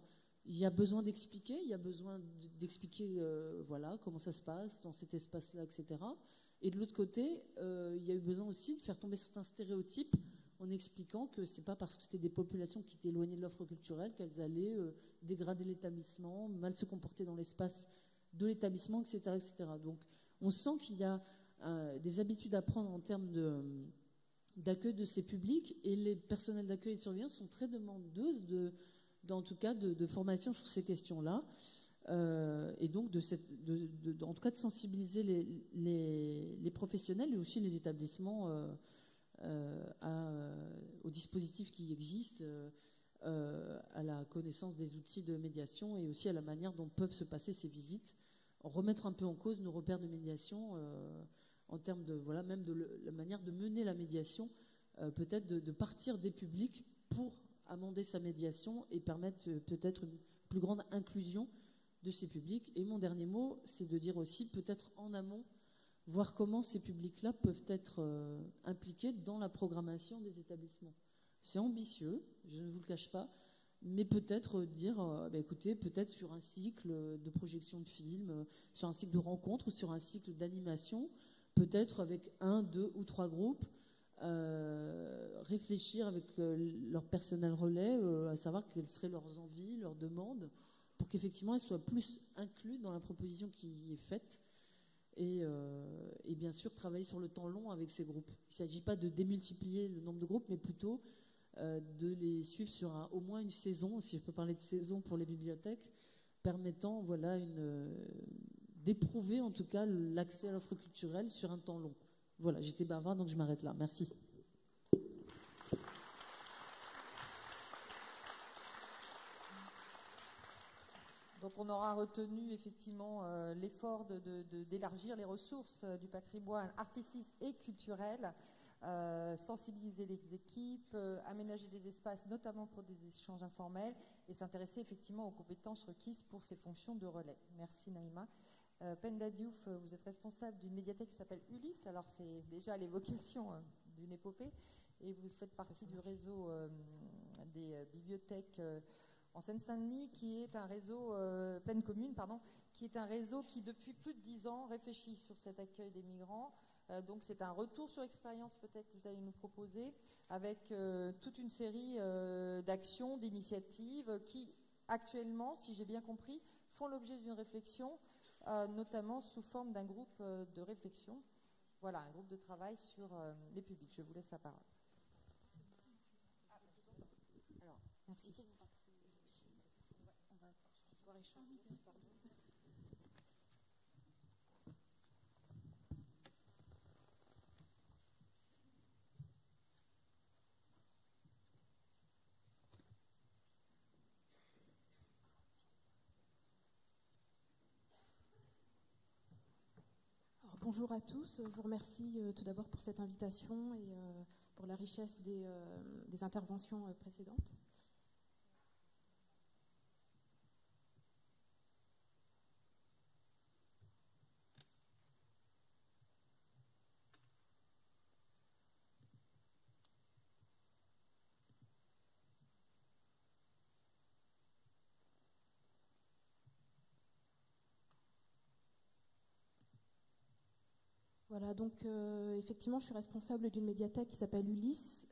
il y a besoin d'expliquer, il y a besoin d'expliquer euh, voilà, comment ça se passe dans cet espace-là, etc. Et de l'autre côté, euh, il y a eu besoin aussi de faire tomber certains stéréotypes en expliquant que ce n'est pas parce que c'était des populations qui étaient éloignées de l'offre culturelle qu'elles allaient euh, dégrader l'établissement, mal se comporter dans l'espace de l'établissement, etc., etc. Donc on sent qu'il y a des habitudes à prendre en termes de d'accueil de ces publics et les personnels d'accueil et de surveillance sont très demandeuses de, tout cas de, formation sur ces questions-là euh, et donc de, en tout cas de sensibiliser les, professionnels et aussi les établissements euh, euh, aux dispositifs qui existent, à la connaissance des outils de médiation et aussi à la manière dont peuvent se passer ces visites, remettre un peu en cause nos repères de médiation en termes de voilà même de la manière de mener la médiation, euh, peut-être de, partir des publics pour amender sa médiation et permettre euh, peut-être une plus grande inclusion de ces publics. Et mon dernier mot, c'est de dire aussi peut-être en amont voir comment ces publics-là peuvent être euh, impliqués dans la programmation des établissements. C'est ambitieux, je ne vous le cache pas, mais peut-être dire, bah, écoutez, peut-être sur un cycle de projection de films, sur un cycle de rencontres sur un cycle d'animation, peut-être avec un, deux ou trois groupes, euh, réfléchir avec euh, leur personnel relais, euh, à savoir quelles seraient leurs envies, leurs demandes, pour qu'effectivement elles soient plus incluses dans la proposition qui est faite. Et, bien sûr, travailler sur le temps long avec ces groupes. Il ne s'agit pas de démultiplier le nombre de groupes, mais plutôt de les suivre sur au moins une saison, si je peux parler de saison pour les bibliothèques, permettant voilà, une, d'éprouver en tout cas l'accès à l'offre culturelle sur un temps long. Voilà, j'étais bavard, donc je m'arrête là. Merci. Donc on aura retenu effectivement euh, l'effort d'élargir les ressources euh, du patrimoine artistique et culturel, euh, sensibiliser les équipes, aménager des espaces notamment pour des échanges informels et s'intéresser effectivement aux compétences requises pour ces fonctions de relais. Merci Naïma. Penda Diouf, vous êtes responsable d'une médiathèque qui s'appelle Ulysse, alors c'est déjà l'évocation d'une épopée, et vous faites partie du réseau des bibliothèques en Seine-Saint-Denis, qui est un réseau, pleine commune, pardon, qui est un réseau qui depuis plus de dix ans réfléchit sur cet accueil des migrants. donc c'est un retour sur expérience peut-être que vous allez nous proposer, avec toute une série d'actions, d'initiatives qui actuellement, si j'ai bien compris, font l'objet d'une réflexion euh, notamment sous forme d'un groupe euh, de réflexion. Voilà, un groupe de travail sur euh, les publics. Je vous laisse la parole. Alors, merci. Bonjour à tous. Je vous remercie euh, tout d'abord pour cette invitation et euh, pour la richesse des, euh, des interventions précédentes. Voilà, donc effectivement, je suis responsable d'une médiathèque qui s'appelle Ulysse,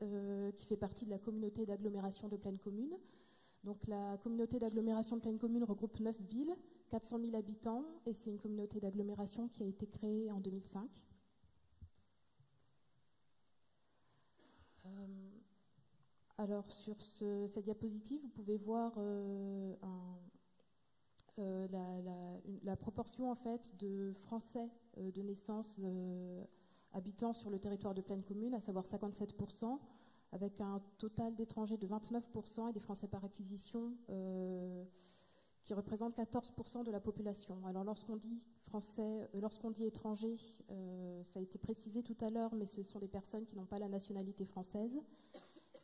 qui fait partie de la communauté d'agglomération de pleine commune. Donc la communauté d'agglomération de pleine commune regroupe 9 villes, 400 000 habitants, et c'est une communauté d'agglomération qui a été créée en 2005. Alors sur cette diapositive, vous pouvez voir euh, euh, la, proportion en fait de Français euh, de naissance habitant sur le territoire de pleine commune, à savoir 57%, avec un total d'étrangers de 29% et des Français par acquisition qui représentent 14% de la population. Alors lorsqu'on dit français, lorsqu'on dit étranger, ça a été précisé tout à l'heure, mais ce sont des personnes qui n'ont pas la nationalité française.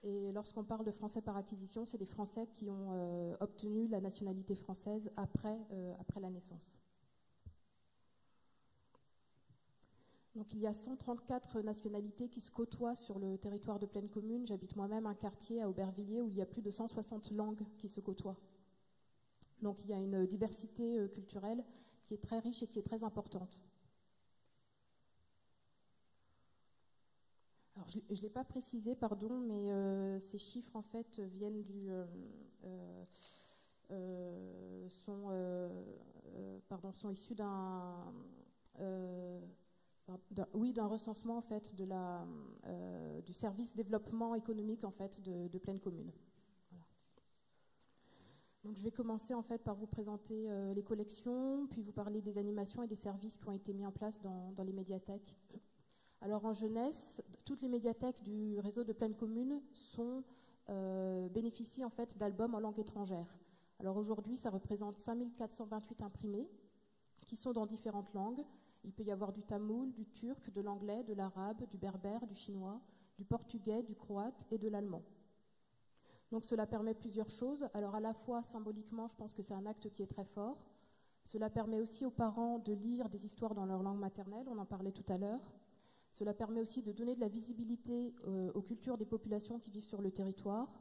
Et lorsqu'on parle de Français par acquisition, c'est des Français qui ont euh, obtenu la nationalité française euh, après la naissance. Donc il y a 134 nationalités qui se côtoient sur le territoire de pleine commune. J'habite moi-même un quartier à Aubervilliers où il y a plus de 160 langues qui se côtoient. Donc il y a une diversité euh, culturelle qui est très riche et qui est très importante. Alors, je ne l'ai pas précisé, pardon, mais euh, ces chiffres en fait viennent du euh, sont pardon sont issus d'un oui d'un recensement en fait la du service développement économique en fait de, pleine commune. Donc je vais commencer en fait par vous présenter les collections, puis vous parler des animations et des services qui ont été mis en place dans, dans les médiathèques. Alors en jeunesse, toutes les médiathèques du réseau de pleine commune sont, euh, bénéficient en fait d'albums en langue étrangère. Alors aujourd'hui, ça représente 5428 imprimés qui sont dans différentes langues. Il peut y avoir du tamoul, du turc, de l'anglais, de l'arabe, du berbère, du chinois, du portugais, du croate et de l'allemand. Donc cela permet plusieurs choses. Alors à la fois symboliquement, je pense que c'est un acte qui est très fort. Cela permet aussi aux parents de lire des histoires dans leur langue maternelle, on en parlait tout à l'heure. Cela permet aussi de donner de la visibilité euh, aux cultures des populations qui vivent sur le territoire.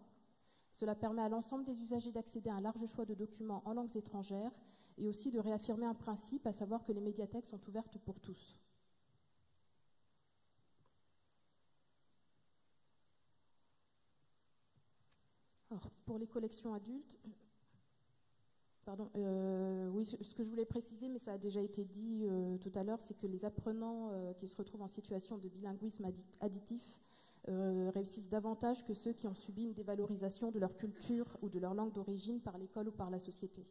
Cela permet à l'ensemble des usagers d'accéder à un large choix de documents en langues étrangères et aussi de réaffirmer un principe, à savoir que les médiathèques sont ouvertes pour tous. pour les collections adultes, Pardon, euh, oui, ce que je voulais préciser, mais ça a déjà été dit euh, tout à l'heure, c'est que les apprenants euh, qui se retrouvent en situation de bilinguisme additif réussissent davantage que ceux qui ont subi une dévalorisation de leur culture ou de leur langue d'origine par l'école ou par la société.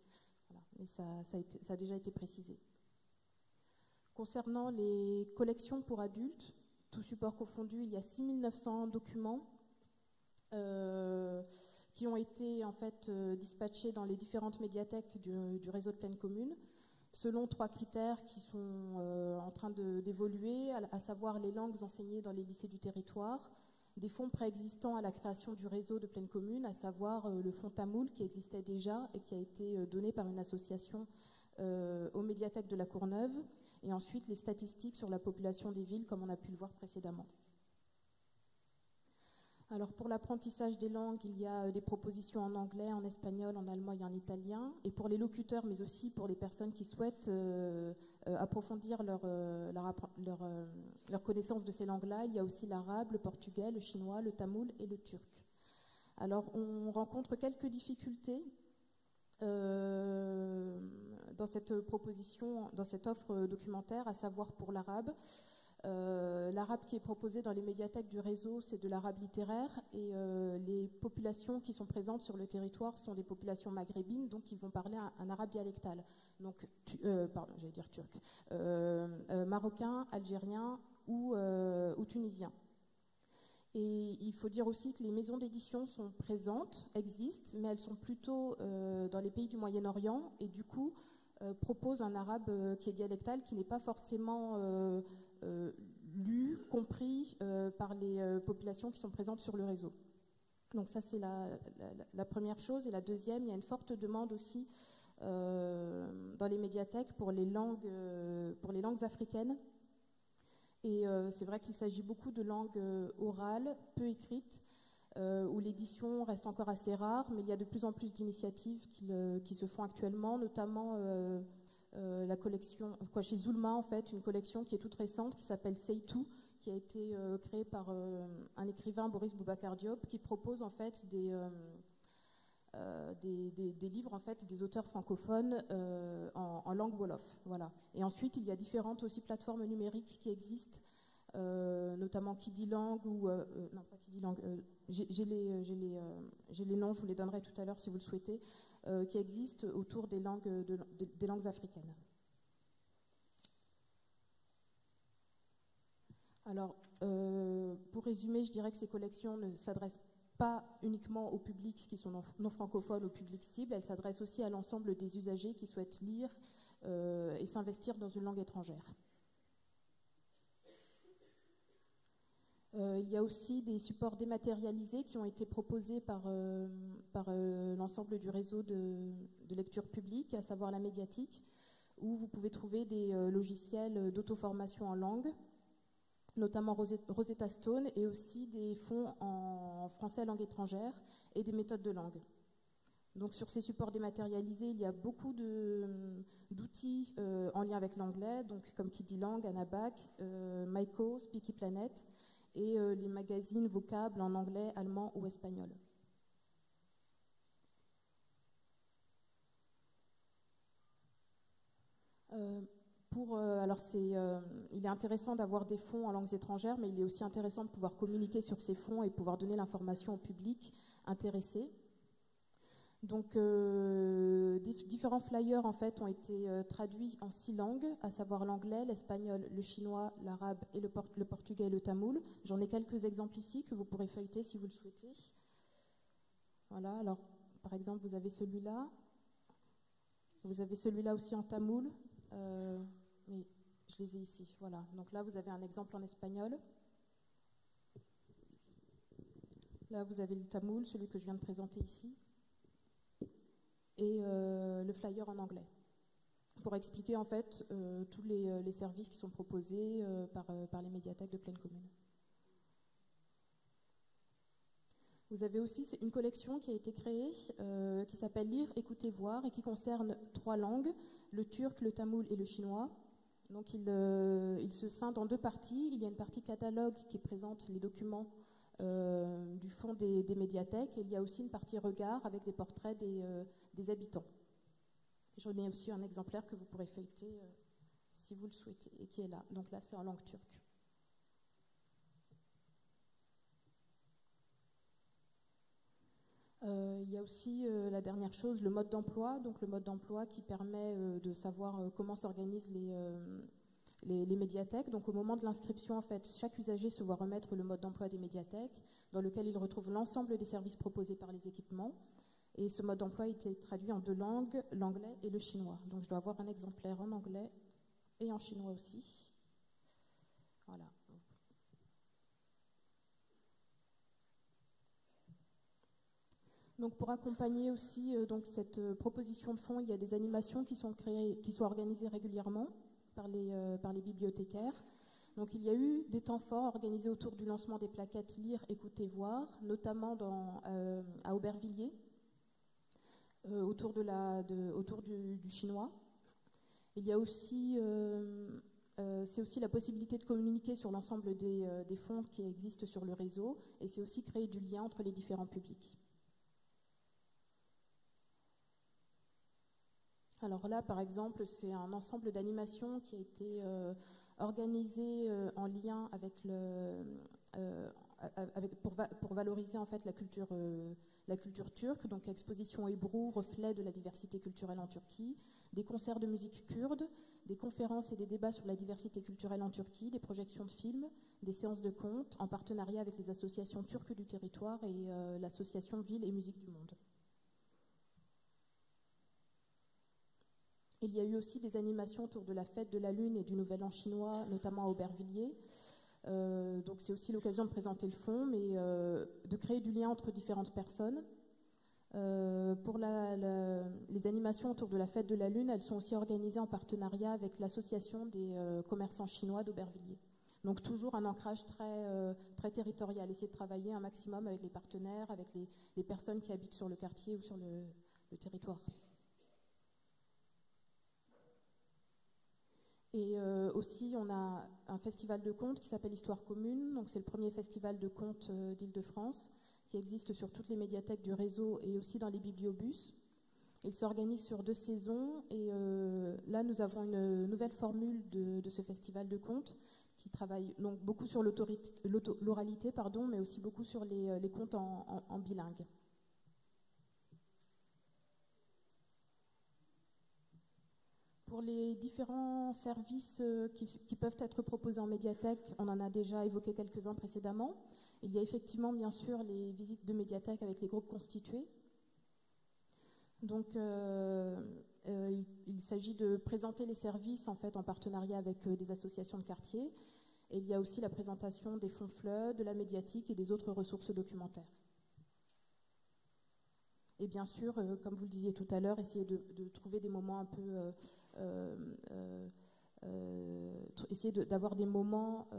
Ça, a déjà été précisé. Concernant les collections pour adultes, tout support confondu, il y a 6900 documents qui ont été en fait euh, dispatchés dans les différentes médiathèques du, réseau de pleine commune, selon trois critères qui sont euh, en train d'évoluer, à, savoir les langues enseignées dans les lycées du territoire, des fonds préexistants à la création du réseau de pleine commune, à savoir euh, le fonds Tamoul qui existait déjà et qui a été donné par une association aux médiathèques de la Courneuve, et ensuite les statistiques sur la population des villes comme on a pu le voir précédemment. Alors pour l'apprentissage des langues, il y a euh, des propositions en anglais, en espagnol, en allemand et en italien. Et pour les locuteurs, mais aussi pour les personnes qui souhaitent euh, euh, approfondir leur, leur, connaissance de ces langues-là, il y a aussi l'arabe, le portugais, le chinois, le tamoul et le turc. Alors on rencontre quelques difficultés dans cette proposition, dans cette offre documentaire, à savoir pour l'arabe. Euh, l'arabe qui est proposé dans les médiathèques du réseau, c'est de l'arabe littéraire et euh, les populations qui sont présentes sur le territoire sont des populations maghrébines, donc qui vont parler un, arabe dialectal. Donc, euh, pardon, j'allais dire turc, marocain, algérien ou tunisien. Et il faut dire aussi que les maisons d'édition sont présentes, existent, mais elles sont plutôt dans les pays du Moyen-Orient et du coup proposent un arabe qui est dialectal, qui n'est pas forcément euh, lu, compris euh, par les euh, populations qui sont présentes sur le réseau. Donc ça, c'est la, première chose. Et la deuxième, il y a une forte demande aussi dans les médiathèques pour les langues, pour les langues africaines. Et c'est vrai qu'il s'agit beaucoup de langues orales, peu écrites, où l'édition reste encore assez rare, mais il y a de plus en plus d'initiatives qui, se font actuellement, notamment la collection, quoi, chez Zulma en fait, une collection qui est toute récente qui s'appelle Seitu, qui a été créée par un écrivain Boris Boubacar Diop, qui propose en fait des euh, des, livres en fait des auteurs francophones euh, en, langue wolof. Voilà. Et ensuite, il y a différentes aussi plateformes numériques qui existent, euh, notamment Kidilang ou non pas Kidilang. J'ai les, les, les, noms, je vous les donnerai tout à l'heure si vous le souhaitez, qui existent autour des langues, des langues africaines. Alors, pour résumer, je dirais que ces collections ne s'adressent pas uniquement aux publics qui sont non francophones, au public cible, elle s'adresse aussi à l'ensemble des usagers qui souhaitent lire euh, et s'investir dans une langue étrangère. Il y a aussi des supports dématérialisés qui ont été proposés par, euh, par l'ensemble du réseau de, lecture publique, à savoir la médiatique, où vous pouvez trouver des logiciels d'auto-formation en langue, notamment Rosetta Stone, et aussi des fonds en français langue étrangère et des méthodes de langue. Donc sur ces supports dématérialisés, il y a beaucoup d'outils euh, en lien avec l'anglais, donc comme Kidilang, Anabac, euh, Maiko, Speaky Planet, et euh, les magazines vocables en anglais, allemand ou espagnol. Euh, alors euh, il est intéressant d'avoir des fonds en langues étrangères, mais il est aussi intéressant de pouvoir communiquer sur ces fonds et pouvoir donner l'information au public intéressé. Donc, euh, différents flyers en fait ont été traduits en six langues, à savoir l'anglais, l'espagnol, le chinois, l'arabe et le, le, portugais et le tamoul. J'en ai quelques exemples ici que vous pourrez feuilleter si vous le souhaitez. Voilà. Alors, par exemple, vous avez celui-là. Vous avez celui-là aussi en tamoul. Oui, je les ai ici. Voilà. Donc là, vous avez un exemple en espagnol. Là, vous avez le tamoul, celui que je viens de présenter ici. Et euh, le flyer en anglais. Pour expliquer en fait euh, tous euh, les, services qui sont proposés par, les médiathèques de pleine commune. Vous avez aussi une collection qui a été créée qui s'appelle Lire, écouter, voir et qui concerne trois langues, le turc, le tamoul et le chinois. Donc il, se scinde en deux parties. Il y a une partie catalogue qui présente les documents du fond des, médiathèques et il y a aussi une partie regard avec des portraits des, euh, habitants. J'en ai aussi un exemplaire que vous pourrez feuilleter si vous le souhaitez et qui est là. Donc là, c'est en langue turque. il y a aussi la dernière chose, le mode d'emploi. Donc le mode d'emploi qui permet de savoir comment s'organisent les, les, médiathèques. Donc au moment de l'inscription, en fait, chaque usager se voit remettre le mode d'emploi des médiathèques, dans lequel il retrouve l'ensemble des services proposés par les équipements. Et ce mode d'emploi été traduit en deux langues, l'anglais et le chinois. Donc je dois avoir un exemplaire en anglais et en chinois aussi. Voilà. Donc pour accompagner aussi euh, donc cette euh, proposition de fonds, il y a des animations qui sont créées, qui sont organisées régulièrement par les, euh, par les bibliothécaires. Donc il y a eu des temps forts organisés autour du lancement des plaquettes Lire, Écouter, Voir, notamment à Aubervilliers, autour, de la, autour du, chinois. Il y a aussi, c'est aussi la possibilité de communiquer sur l'ensemble des, fonds qui existent sur le réseau, et c'est aussi créer du lien entre les différents publics. Alors là, par exemple, c'est un ensemble d'animations qui a été euh, organisé euh, en lien avec le, euh, pour, valoriser en fait la culture, la culture turque, donc exposition hébrou, reflet de la diversité culturelle en Turquie, des concerts de musique kurde, des conférences et des débats sur la diversité culturelle en Turquie, des projections de films, des séances de contes en partenariat avec les associations turques du territoire et l'association Ville et Musique du Monde. Il y a eu aussi des animations autour de la fête de la Lune et du Nouvel An chinois, notamment à Aubervilliers. Euh, donc c'est aussi l'occasion de présenter le fond, mais euh, de créer du lien entre différentes personnes. Euh, pour les animations autour de la fête de la Lune, elles sont aussi organisées en partenariat avec l'association des commerçants chinois d'Aubervilliers. Donc toujours un ancrage très, très territorial, essayer de travailler un maximum avec les partenaires, avec les, personnes qui habitent sur le quartier ou sur le territoire. Et aussi, on a un festival de contes qui s'appelle Histoire commune. Donc, c'est le premier festival de contes d'Île-de-France qui existe sur toutes les médiathèques du réseau et aussi dans les bibliobus. Il s'organise sur deux saisons et là, nous avons une nouvelle formule de, ce festival de contes qui travaille donc beaucoup sur l'oralité, pardon, mais aussi beaucoup sur les, euh, contes en, bilingue. Pour les différents services euh, qui, peuvent être proposés en médiathèque, on en a déjà évoqué quelques-uns précédemment. Il y a effectivement, bien sûr, les visites de médiathèque avec les groupes constitués. Donc, euh, il, s'agit de présenter les services en fait en partenariat avec des associations de quartier et il y a aussi la présentation des fonds FLE, de la médiatique et des autres ressources documentaires. Et bien sûr, euh, comme vous le disiez tout à l'heure, essayer de, trouver des moments un peu... Euh, euh, essayer d'avoir des moments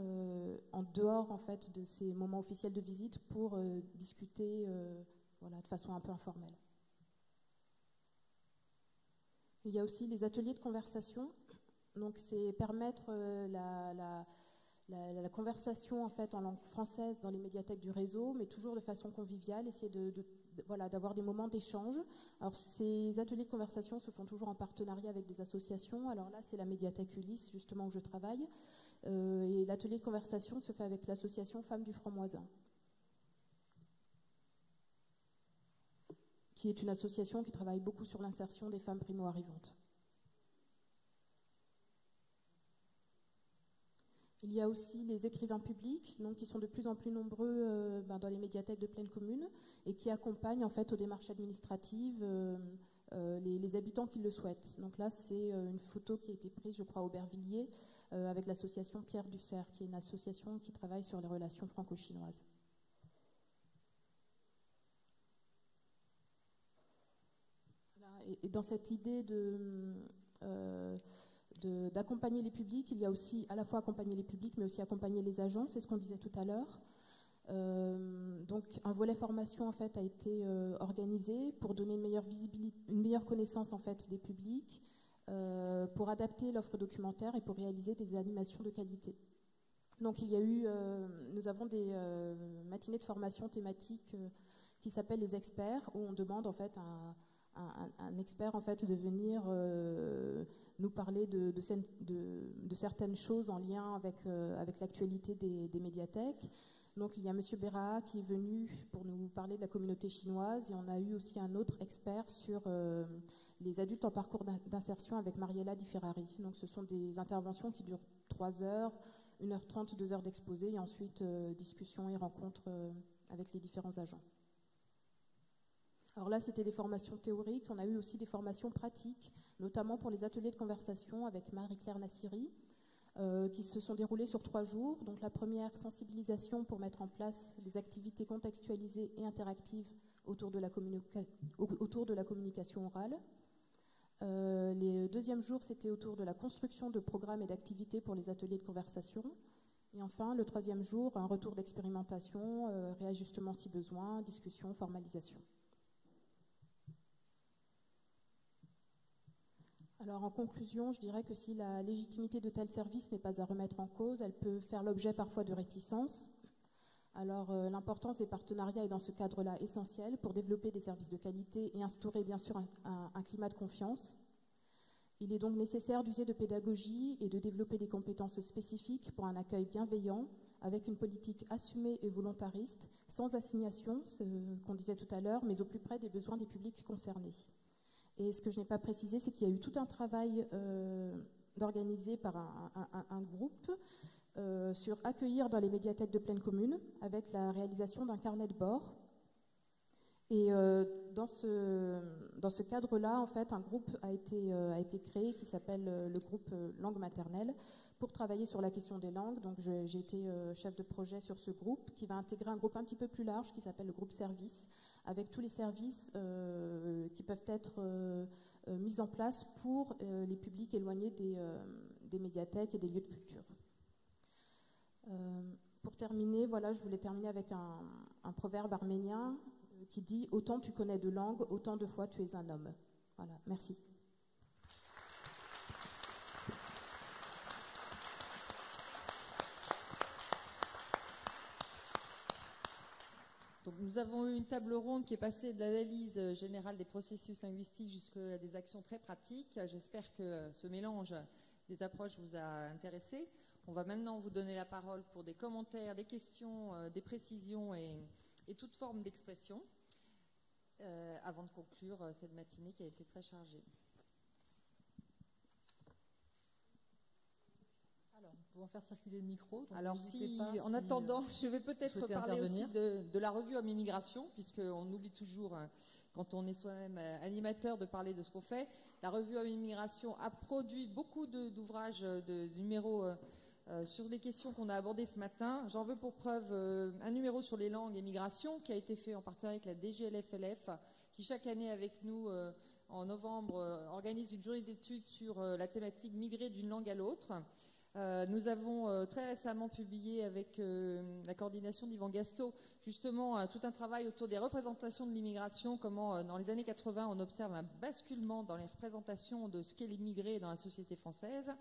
en dehors en fait de ces moments officiels de visite pour discuter voilà, de façon un peu informelle. Il y a aussi les ateliers de conversation. Donc c'est permettre la, conversation en fait en langue française dans les médiathèques du réseau, mais toujours de façon conviviale, essayer de, voilà d'avoir des moments d'échange. Alors ces ateliers de conversation se font toujours en partenariat avec des associations. Alors là, c'est la médiathèque Ulysse justement où je travaille, euh, et l'atelier de conversation se fait avec l'association Femmes du Franc-Moisin. qui est une association qui travaille beaucoup sur l'insertion des femmes primo-arrivantes. Il y a aussi les écrivains publics, donc, qui sont de plus en plus nombreux euh, ben, dans les médiathèques de pleine commune et qui accompagnent en fait aux démarches administratives euh, euh, les, habitants qui le souhaitent. Donc là, c'est une photo qui a été prise, je crois, au Aubervilliers avec l'association Pierre Dussert, qui est une association qui travaille sur les relations franco-chinoises. et, dans cette idée de d'accompagner les publics. Il y a aussi à la fois accompagner les publics, mais aussi accompagner les agents, c'est ce qu'on disait tout à l'heure. Euh, donc un volet formation en fait a été euh, organisé pour donner une meilleure visibilité, une meilleure connaissance en fait des publics, euh, pour adapter l'offre documentaire et pour réaliser des animations de qualité. Donc il y a eu, nous avons des matinées de formation thématiques qui s'appellent les experts, où on demande en fait un, un expert en fait de venir nous parler de, certaines choses en lien avec, euh, l'actualité des, médiathèques. Donc il y a M. Béra qui est venu pour nous parler de la communauté chinoise et on a eu aussi un autre expert sur euh, les adultes en parcours d'insertion avec Mariella Di Ferrari. Donc ce sont des interventions qui durent 3 heures, 1h30, 2 heures d'exposé et ensuite euh, discussion et rencontres avec les différents agents. Alors là, c'était des formations théoriques. On a eu aussi des formations pratiques, notamment pour les ateliers de conversation avec Marie-Claire Nassiri, euh, qui se sont déroulés sur trois jours. Donc la première, sensibilisation pour mettre en place des activités contextualisées et interactives autour de la, communication orale. Euh, les deuxième jour, c'était autour de la construction de programmes et d'activités pour les ateliers de conversation. Et enfin, le troisième jour, un retour d'expérimentation, euh, réajustement si besoin, discussion, formalisation. En conclusion, je dirais que si la légitimité de tel service n'est pas à remettre en cause, elle peut faire l'objet parfois de réticences. Alors euh, l'importance des partenariats est dans ce cadre-là essentielle pour développer des services de qualité et instaurer bien sûr un, climat de confiance. Il est donc nécessaire d'user de pédagogie et de développer des compétences spécifiques pour un accueil bienveillant, avec une politique assumée et volontariste, sans assignation, ce qu'on disait tout à l'heure, mais au plus près des besoins des publics concernés. Et ce que je n'ai pas précisé, c'est qu'il y a eu tout un travail euh, par un, groupe euh, sur accueillir dans les médiathèques de pleine commune, avec la réalisation d'un carnet de bord. Et euh, dans ce, cadre-là, en fait, un groupe a été, a été créé qui s'appelle le groupe Langue maternelle pour travailler sur la question des langues. Donc j'ai été chef de projet sur ce groupe qui va intégrer un groupe un petit peu plus large qui s'appelle le groupe service, avec tous les services euh, qui peuvent être euh, euh, mis en place pour les publics éloignés des, médiathèques et des lieux de culture. pour terminer, voilà, je voulais terminer avec un, un proverbe arménien qui dit Autant tu connais de langues, autant de fois tu es un homme. Voilà, merci. Nous avons eu une table ronde qui est passée de l'analyse générale des processus linguistiques jusqu'à des actions très pratiques. J'espère que ce mélange des approches vous a intéressé. On va maintenant vous donner la parole pour des commentaires, des questions, euh, des précisions et, toute forme d'expression euh, avant de conclure euh, cette matinée qui a été très chargée. Pouvons faire circuler le micro. Alors, si, en attendant, je vais peut-être parler aussi de, la revue Homme Immigration, puisqu'on oublie toujours, hein, quand on est soi-même animateur, de parler de ce qu'on fait. La revue Homme Immigration a produit beaucoup d'ouvrages, de, numéros euh, sur des questions qu'on a abordées ce matin. J'en veux pour preuve euh, un numéro sur les langues et migrations qui a été fait en partenariat avec la DGLFLF, qui chaque année avec nous euh, en novembre organise une journée d'études sur la thématique migrer d'une langue à l'autre. Nous avons très récemment publié avec la coordination d'Yvan Gasto justement tout un travail autour des représentations de l'immigration, comment dans les années 80 on observe un basculement dans les représentations de ce qu'est l'immigré dans la société française.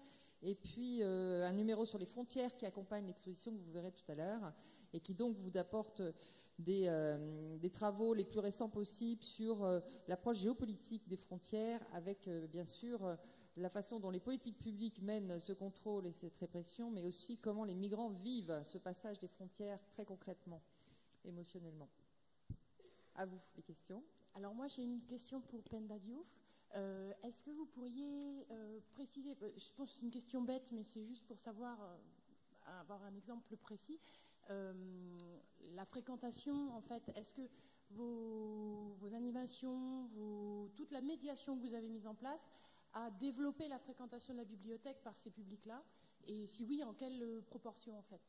Et puis euh, un numéro sur les frontières qui accompagne l'exposition que vous verrez tout à l'heure et qui donc vous apporte des, euh, travaux les plus récents possibles sur euh, l'approche géopolitique des frontières avec bien sûr la façon dont les politiques publiques mènent ce contrôle et cette répression, mais aussi comment les migrants vivent ce passage des frontières très concrètement, émotionnellement. À vous les questions. Alors moi j'ai une question pour Penda Diouf. Euh, est-ce que vous pourriez euh, préciser, euh, je pense que c'est une question bête, mais c'est juste pour savoir, avoir un exemple précis, la fréquentation, en fait, est-ce que vos, animations, toute la médiation que vous avez mise en place a développé la fréquentation de la bibliothèque par ces publics-là Et si oui, en quelle proportion, en fait?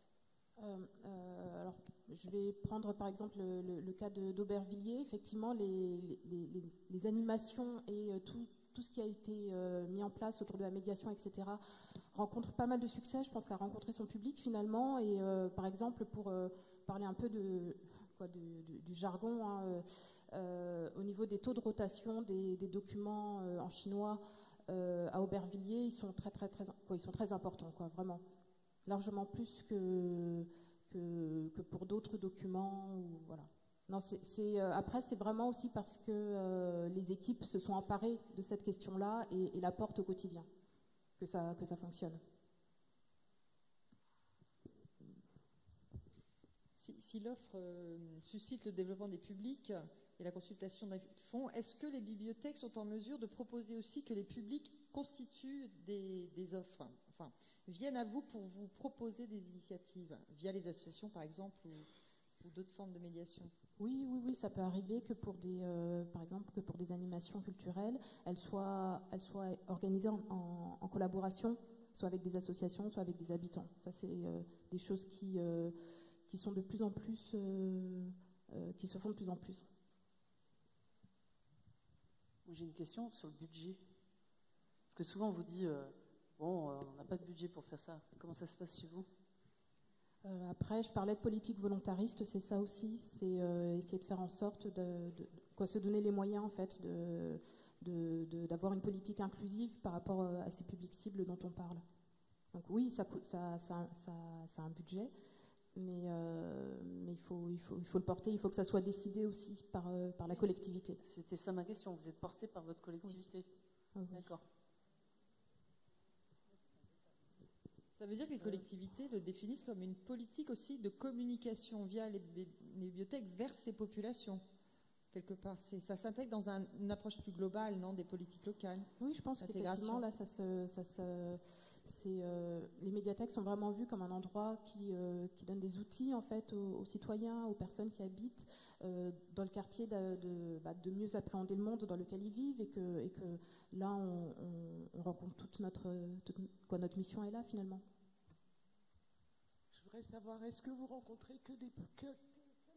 Alors, je vais prendre par exemple le, cas d'Aubervilliers. Effectivement, les, animations et euh, tout, ce qui a été euh, mis en place autour de la médiation, etc., rencontrent pas mal de succès. Je pense qu'à rencontrer son public finalement. Et euh, par exemple, pour parler un peu de, du jargon, hein, au niveau des taux de rotation des, documents en chinois à Aubervilliers, ils sont très très très, ils sont très importants, quoi, vraiment, largement plus que que, pour d'autres documents. Voilà. Non, euh, après, c'est vraiment aussi parce que euh, les équipes se sont emparées de cette question-là et, la portent au quotidien que ça, que ça fonctionne. Si, l'offre euh, suscite le développement des publics et la consultation d'un fonds, est-ce que les bibliothèques sont en mesure de proposer aussi que les publics constituent des, des offres? Enfin, viennent à vous pour vous proposer des initiatives, via les associations par exemple, ou, d'autres formes de médiation? Oui, oui, oui, ça peut arriver que pour des, euh, par exemple, que pour des animations culturelles, elles soient, organisées en, collaboration, soit avec des associations, soit avec des habitants. Ça, c'est euh, des choses euh, qui sont de plus en plus, qui se font de plus en plus. J'ai une question sur le budget. Parce que souvent on vous dit Bon, euh, on n'a pas de budget pour faire ça. Comment ça se passe chez vous? Euh, Après, je parlais de politique volontariste, c'est ça aussi. C'est euh, essayer de faire en sorte de, quoi, se donner les moyens, en fait, d'avoir une politique inclusive par rapport à ces publics cibles dont on parle. Donc oui, ça, ça, ça, ça, a un budget, mais, mais il, faut, il, faut, il faut le porter, il faut que ça soit décidé aussi par, par la collectivité. C'était ça ma question, vous êtes porté par votre collectivité D'accord. Ça veut dire que les collectivités le définissent comme une politique aussi de communication via les, bibliothèques vers ces populations quelque part. Ça s'intègre dans une approche plus globale, non, des politiques locales. Oui, je pense qu'effectivement, là, ça se, ça euh, les médiathèques sont vraiment vues comme un endroit qui, euh, donne des outils en fait aux, citoyens, aux personnes qui habitent euh, dans le quartier de, bah, de, mieux appréhender le monde dans lequel ils vivent et que, là, on, rencontre toute notre, quoi, notre mission est là finalement. Je voudrais savoir, est-ce que vous rencontrez que des que,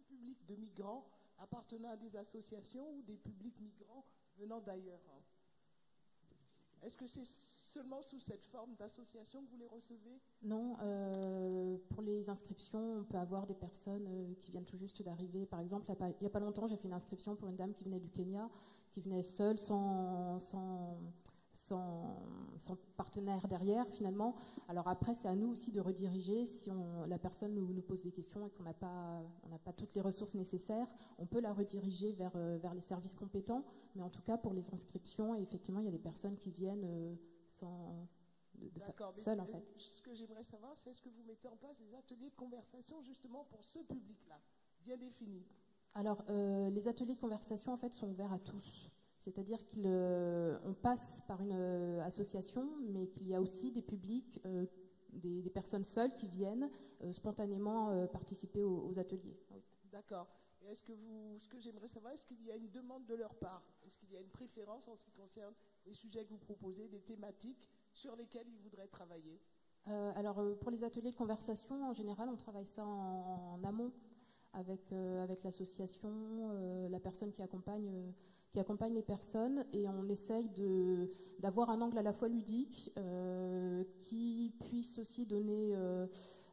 publics de migrants appartenant à des associations ou des publics migrants venant d'ailleurs Est-ce que c'est seulement sous cette forme d'association que vous les recevez? Non, euh, pour les inscriptions, on peut avoir des personnes euh, qui viennent tout juste d'arriver. Par exemple, il n'y a, pas longtemps, j'ai fait une inscription pour une dame qui venait du Kenya, qui venait seule, sans, sans, sans partenaire derrière finalement. Alors après, c'est à nous aussi de rediriger. Si on, la personne nous, nous, pose des questions et qu'on n'a pas, on n'a pas toutes les ressources nécessaires, on peut la rediriger vers, vers les services compétents. Mais en tout cas, pour les inscriptions, effectivement, il y a des personnes qui viennent sans, D'accord. Seul, en fait. Ce que j'aimerais savoir, c'est est-ce que vous mettez en place des ateliers de conversation justement pour ce public-là, bien défini Alors, euh, les ateliers de conversation, en fait, sont ouverts à tous. C'est-à-dire qu'on euh, passe par une euh, association, mais qu'il y a aussi des publics, euh, des, des, personnes seules qui viennent spontanément participer aux, aux ateliers. Oui. D'accord. Est-ce que vous, ce que j'aimerais savoir, est-ce qu'il y a une demande de leur part? Est-ce qu'il y a une préférence en ce qui concerne les sujets que vous proposez, des thématiques sur lesquels ils voudraient travailler? Euh, Alors, pour les ateliers de conversation, en général, on travaille ça en, en amont avec, euh, avec l'association, euh, la personne qui accompagne, qui accompagne les personnes, et on essaye d'avoir un angle à la fois ludique, euh, qui puisse aussi donner...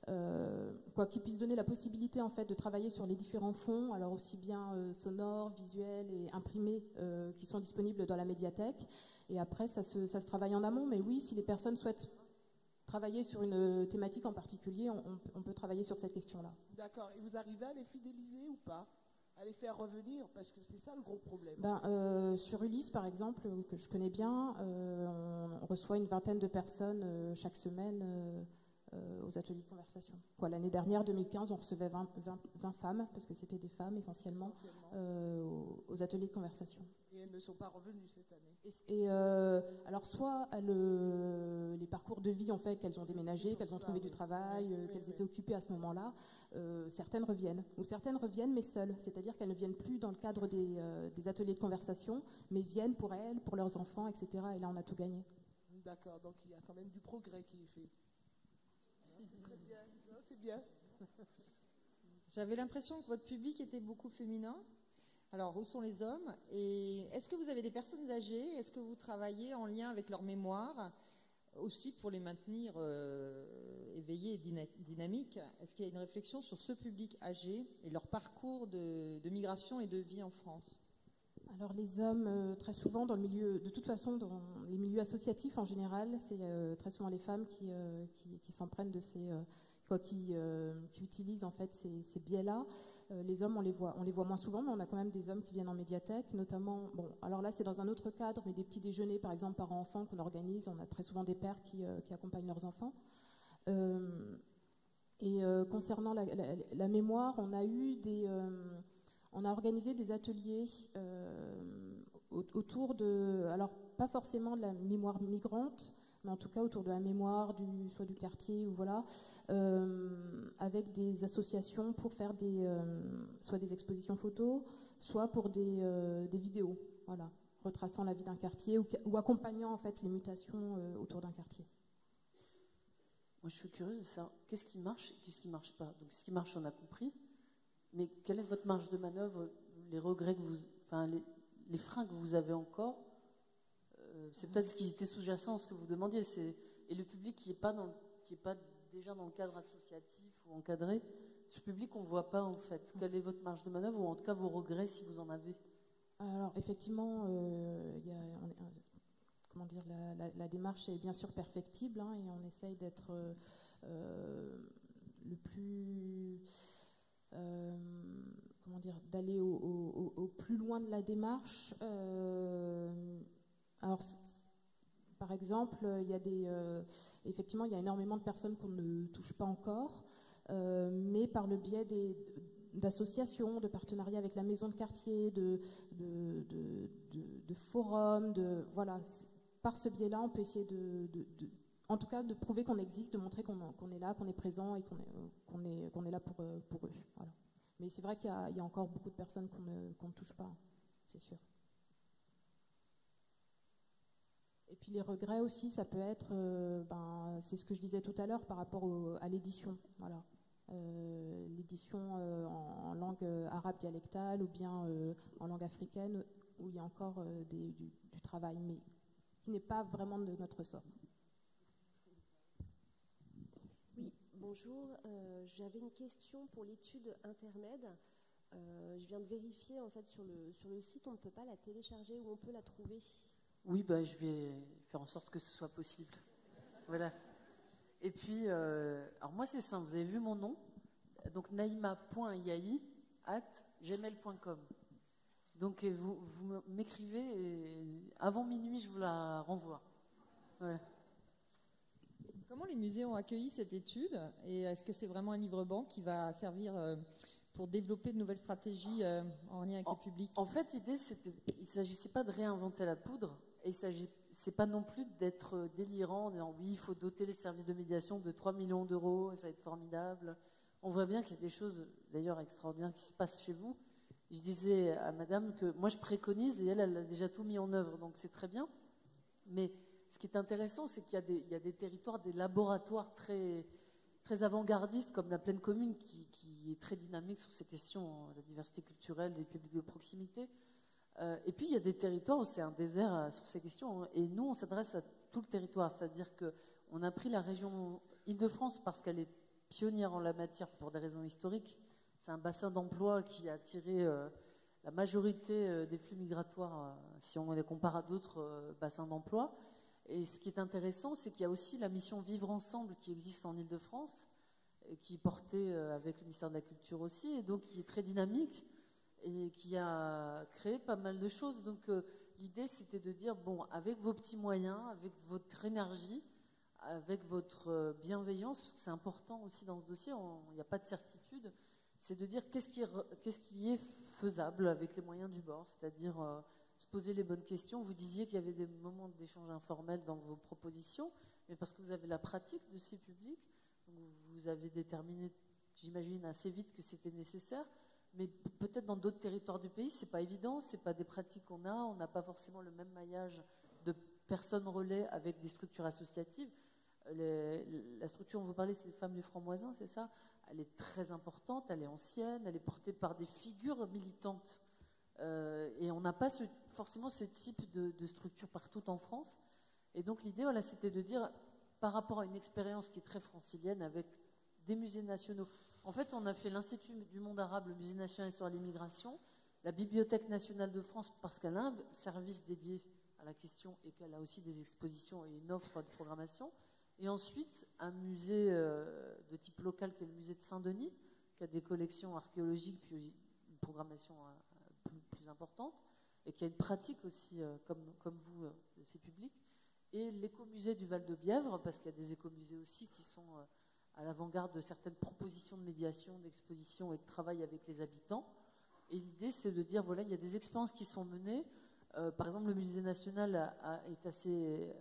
Euh, quoi, qui puisse donner la possibilité en fait de travailler sur les différents fonds, alors aussi bien euh, sonores, visuels et imprimés euh, qui sont disponibles dans la médiathèque. Et après, ça se, ça se, travaille en amont. Mais oui, si les personnes souhaitent travailler sur une thématique en particulier, on, peut travailler sur cette question-là. D'accord. Et vous arrivez à les fidéliser ou pas? À les faire revenir Parce que c'est ça le gros problème. Ben, euh, sur Ulysse, par exemple, que je connais bien, euh, on reçoit une vingtaine de personnes euh, chaque semaine aux ateliers de conversation. L'année dernière, 2015, on recevait 20, 20, 20 femmes, parce que c'était des femmes essentiellement, essentiellement. Euh, aux, ateliers de conversation. Et elles ne sont pas revenues cette année Et, et euh, alors, soit le, les parcours de vie ont fait qu'elles ont déménagé, qu'elles ont trouvé du travail, oui, euh, qu'elles étaient occupées à ce moment-là, euh, certaines reviennent. Ou certaines reviennent, mais seules. C'est-à-dire qu'elles ne viennent plus dans le cadre des, euh, des, ateliers de conversation, mais viennent pour elles, pour leurs enfants, etc. Et là, on a tout gagné. D'accord, donc il y a quand même du progrès qui est fait. Bien, c'est bien. J'avais l'impression que votre public était beaucoup féminin. Alors, où sont les hommes? Et est-ce que vous avez des personnes âgées? Est-ce que vous travaillez en lien avec leur mémoire? Aussi pour les maintenir euh, éveillés et dyna dynamiques Est-ce qu'il y a une réflexion sur ce public âgé et leur parcours de migration et de vie en France? Alors les hommes, euh, très souvent dans le milieu, de toute façon dans les milieux associatifs en général, c'est euh, très souvent les femmes qui, euh, s'en prennent de ces, quoi, qui, utilisent en fait ces, biais-là. les hommes, on les voit, on les voit moins souvent, mais on a quand même des hommes qui viennent en médiathèque, notamment. Bon, alors là c'est dans un autre cadre, mais des petits déjeuners par exemple par enfant qu'on organise. On a très souvent des pères qui, accompagnent leurs enfants. et concernant la, mémoire, on a eu des on a organisé des ateliers euh, autour de, alors pas forcément de la mémoire migrante, mais en tout cas autour de la mémoire du, soit du quartier ou voilà, euh, avec des associations pour faire des, euh, soit des expositions photos, soit pour des, des vidéos, voilà, retraçant la vie d'un quartier ou, accompagnant en fait les mutations autour d'un quartier. Moi, je suis curieuse de ça. Qu'est-ce qui marche et qu'est-ce qui marche pas? Donc, ce qui marche, on a compris. Mais quelle est votre marge de manœuvre, les regrets que vous, enfin les, les freins que vous avez encore euh, C'est peut-être ce qui était sous-jacent, ce que vous demandiez. C'est et le public qui est pas dans, qui est pas déjà dans le cadre associatif ou encadré, ce public on voit pas en fait. Quelle est votre marge de manœuvre ou en tout cas vos regrets si vous en avez? Alors effectivement, euh, y a, on, comment dire, la, la, la, démarche est bien sûr perfectible hein, et on essaye d'être euh, le plus comment dire, d'aller au, plus loin de la démarche. Euh, alors, par exemple, il y a des, euh, effectivement, il y a énormément de personnes qu'on ne touche pas encore, euh, mais par le biais d'associations, de partenariats avec la maison de quartier, de, de forums, de voilà. Par ce biais-là, on peut essayer de, en tout cas, de prouver qu'on existe, de montrer qu'on qu est là, qu'on est présent et qu'on est, est, est, là pour, pour eux. Mais c'est vrai qu'il y, a encore beaucoup de personnes qu'on ne, ne, touche pas, c'est sûr. Et puis les regrets aussi, ça peut être, euh, ben, c'est ce que je disais tout à l'heure par rapport au, à l'édition. Voilà. Euh, l'édition euh, en, langue arabe dialectale ou bien euh, en langue africaine, où il y a encore euh, des, du, du, travail, mais qui n'est pas vraiment de notre sort. Bonjour, euh, j'avais une question pour l'étude intermède. Euh, je viens de vérifier en fait sur le, sur le site, on ne peut pas la télécharger ou on peut la trouver? Oui, bah, je vais faire en sorte que ce soit possible. Voilà. Et puis, euh, alors moi, c'est simple. Vous avez vu mon nom? Donc, naïma.yai at gmail.com. Donc, vous, vous m'écrivez et avant minuit, je vous la renvoie. Comment les musées ont accueilli cette étude Et est-ce que c'est vraiment un livre-banc qui va servir euh, pour développer de nouvelles stratégies euh, en lien avec le public? En fait, l'idée, c'était, il ne s'agissait pas de réinventer la poudre, et il s'agissait pas non plus d'être délirant en disant oui, il faut doter les services de médiation de 3 millions d'euros, ça va être formidable. On voit bien qu'il y a des choses, d'ailleurs, extraordinaires qui se passent chez vous. Je disais à madame que moi, je préconise, et elle, elle a déjà tout mis en œuvre, donc c'est très bien. Mais ce qui est intéressant, c'est qu'il y, a des territoires, des laboratoires très, avant-gardistes, comme la Plaine Commune, qui, est très dynamique sur ces questions, hein, la diversité culturelle, des publics de proximité. Euh, et puis, il y a des territoires où c'est un désert euh, sur ces questions. Hein. et nous, on s'adresse à tout le territoire. C'est-à-dire qu'on a pris la région Île-de-France parce qu'elle est pionnière en la matière pour des raisons historiques. C'est un bassin d'emploi qui a attiré euh, la majorité des flux migratoires, si on les compare à d'autres bassins d'emploi. Et ce qui est intéressant, c'est qu'il y a aussi la mission Vivre ensemble qui existe en Ile-de-France, qui est portée euh, avec le ministère de la Culture aussi, et donc qui est très dynamique et qui a créé pas mal de choses. Donc euh, l'idée, c'était de dire, bon, avec vos petits moyens, avec votre énergie, avec votre euh, bienveillance, parce que c'est important aussi dans ce dossier, il n'y a pas de certitude, c'est de dire qu'est-ce qui, est faisable avec les moyens du bord, c'est-à-dire se poser les bonnes questions. Vous disiez qu'il y avait des moments d'échange informel dans vos propositions, mais parce que vous avez la pratique de ces publics, vous avez déterminé, j'imagine, assez vite que c'était nécessaire. Mais peut-être dans d'autres territoires du pays, c'est pas évident, c'est pas des pratiques qu'on a, on n'a pas forcément le même maillage de personnes relais avec des structures associatives. la structure dont vous parlez, c'est les femmes du franc-moisin, c'est ça? Elle est très importante, elle est ancienne, elle est portée par des figures militantes. Euh, et on n'a pas forcément ce type de, structure partout en France. Et donc l'idée, voilà, c'était de dire, par rapport à une expérience qui est très francilienne avec des musées nationaux. En fait, on a fait l'Institut du monde arabe, le Musée national d'histoire de l'immigration, la Bibliothèque nationale de France, parce qu'elle a un service dédié à la question et qu'elle a aussi des expositions et une offre de programmation. Et ensuite, un musée euh, de type local qui est le musée de Saint-Denis, qui a des collections archéologiques, puis une programmation euh, plus importante et qui a une pratique aussi, euh, comme, comme vous, euh, de ces publics. Et l'écomusée du Val-de-Bièvre, parce qu'il y a des écomusées aussi qui sont euh, à l'avant-garde de certaines propositions de médiation, d'exposition et de travail avec les habitants. Et l'idée, c'est de dire, voilà, il y a des expériences qui sont menées. par exemple, le musée national est assez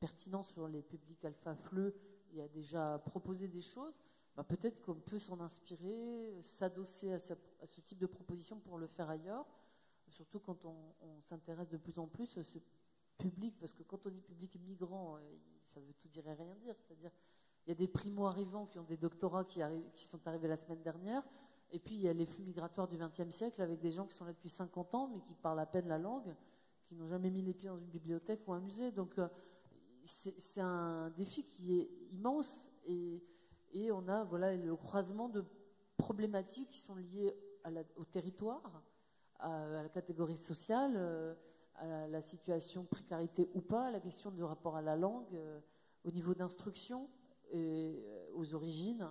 pertinent sur les publics alpha-fleu et a déjà proposé des choses. Bah, peut-être qu'on peut s'en inspirer, s'adosser à, ce type de proposition pour le faire ailleurs surtout quand on, s'intéresse de plus en plus à ce public, parce que quand on dit public migrant, euh, ça veut tout dire et rien dire. C'est-à-dire, il y a des primo-arrivants qui ont des doctorats qui, sont arrivés la semaine dernière, et puis il y a les flux migratoires du XXe siècle avec des gens qui sont là depuis 50 ans, mais qui parlent à peine la langue, qui n'ont jamais mis les pieds dans une bibliothèque ou un musée. Donc, euh, c'est un défi qui est immense, et, on a voilà, le croisement de problématiques qui sont liées à au territoire à, la catégorie sociale, euh, à la situation précarité ou pas, à la question du rapport à la langue, euh, au niveau d'instruction et euh, aux origines.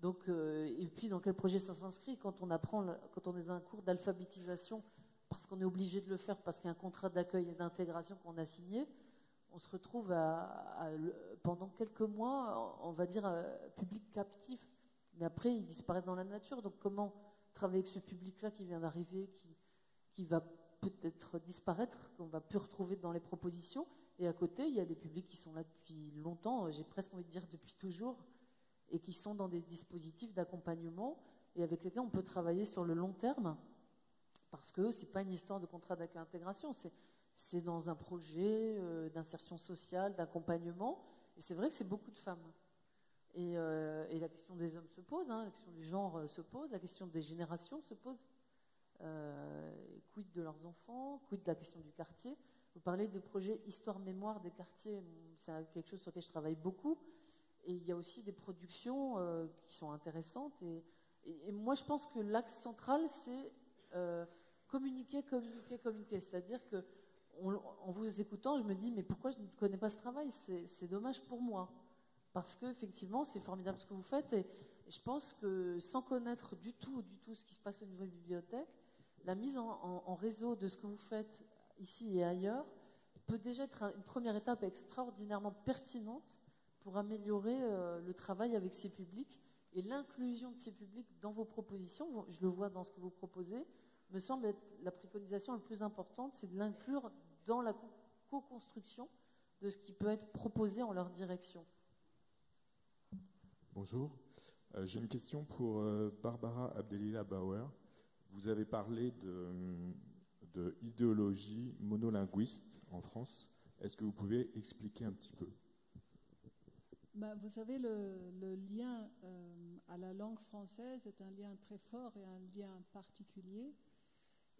Donc, et puis dans quel projet ça s'inscrit quand on apprend, quand on est dans un cours d'alphabétisation, parce qu'on est obligé de le faire, parce qu'il y a un contrat d'accueil et d'intégration qu'on a signé, on se retrouve pendant quelques mois, on va dire, public captif. Mais après, ils disparaissent dans la nature. Donc comment travailler avec ce public-là qui vient d'arriver, qui, va peut-être disparaître, qu'on va plus retrouver dans les propositions? Et à côté, il y a des publics qui sont là depuis longtemps, j'ai presque envie de dire depuis toujours, et qui sont dans des dispositifs d'accompagnement et avec lesquels on peut travailler sur le long terme, parce que ce n'est pas une histoire de contrat d'accueil intégration, c'est dans un projet euh, d'insertion sociale, d'accompagnement, et c'est vrai que c'est beaucoup de femmes. Et, euh, la question des hommes se pose, hein, la question du genre euh, se pose, la question des générations se pose. Quid de leurs enfants, quid de la question du quartier. Vous parlez des projets histoire-mémoire des quartiers, c'est quelque chose sur lequel je travaille beaucoup. Et il y a aussi des productions qui sont intéressantes. Et, moi, je pense que l'axe central, c'est communiquer, communiquer, communiquer. C'est-à-dire que en vous écoutant, je me dis, mais pourquoi je ne connais pas ce travail? C'est dommage pour moi. Parce qu'effectivement, c'est formidable ce que vous faites. Et je pense que sans connaître du tout, du tout ce qui se passe au niveau de la bibliothèque, la mise en, réseau de ce que vous faites ici et ailleurs peut déjà être une première étape extraordinairement pertinente pour améliorer euh, le travail avec ces publics et l'inclusion de ces publics dans vos propositions. Je le vois dans ce que vous proposez me semble être la préconisation la plus importante, c'est de l'inclure dans la co-construction de ce qui peut être proposé en leur direction. Bonjour. Euh, j'ai une question pour euh, Barbara Abdelila Bauer. Vous avez parlé de, idéologie monolinguiste en France. Est-ce que vous pouvez expliquer un petit peu? Ben, Vous savez, le, lien euh, à la langue française est un lien très fort et un lien particulier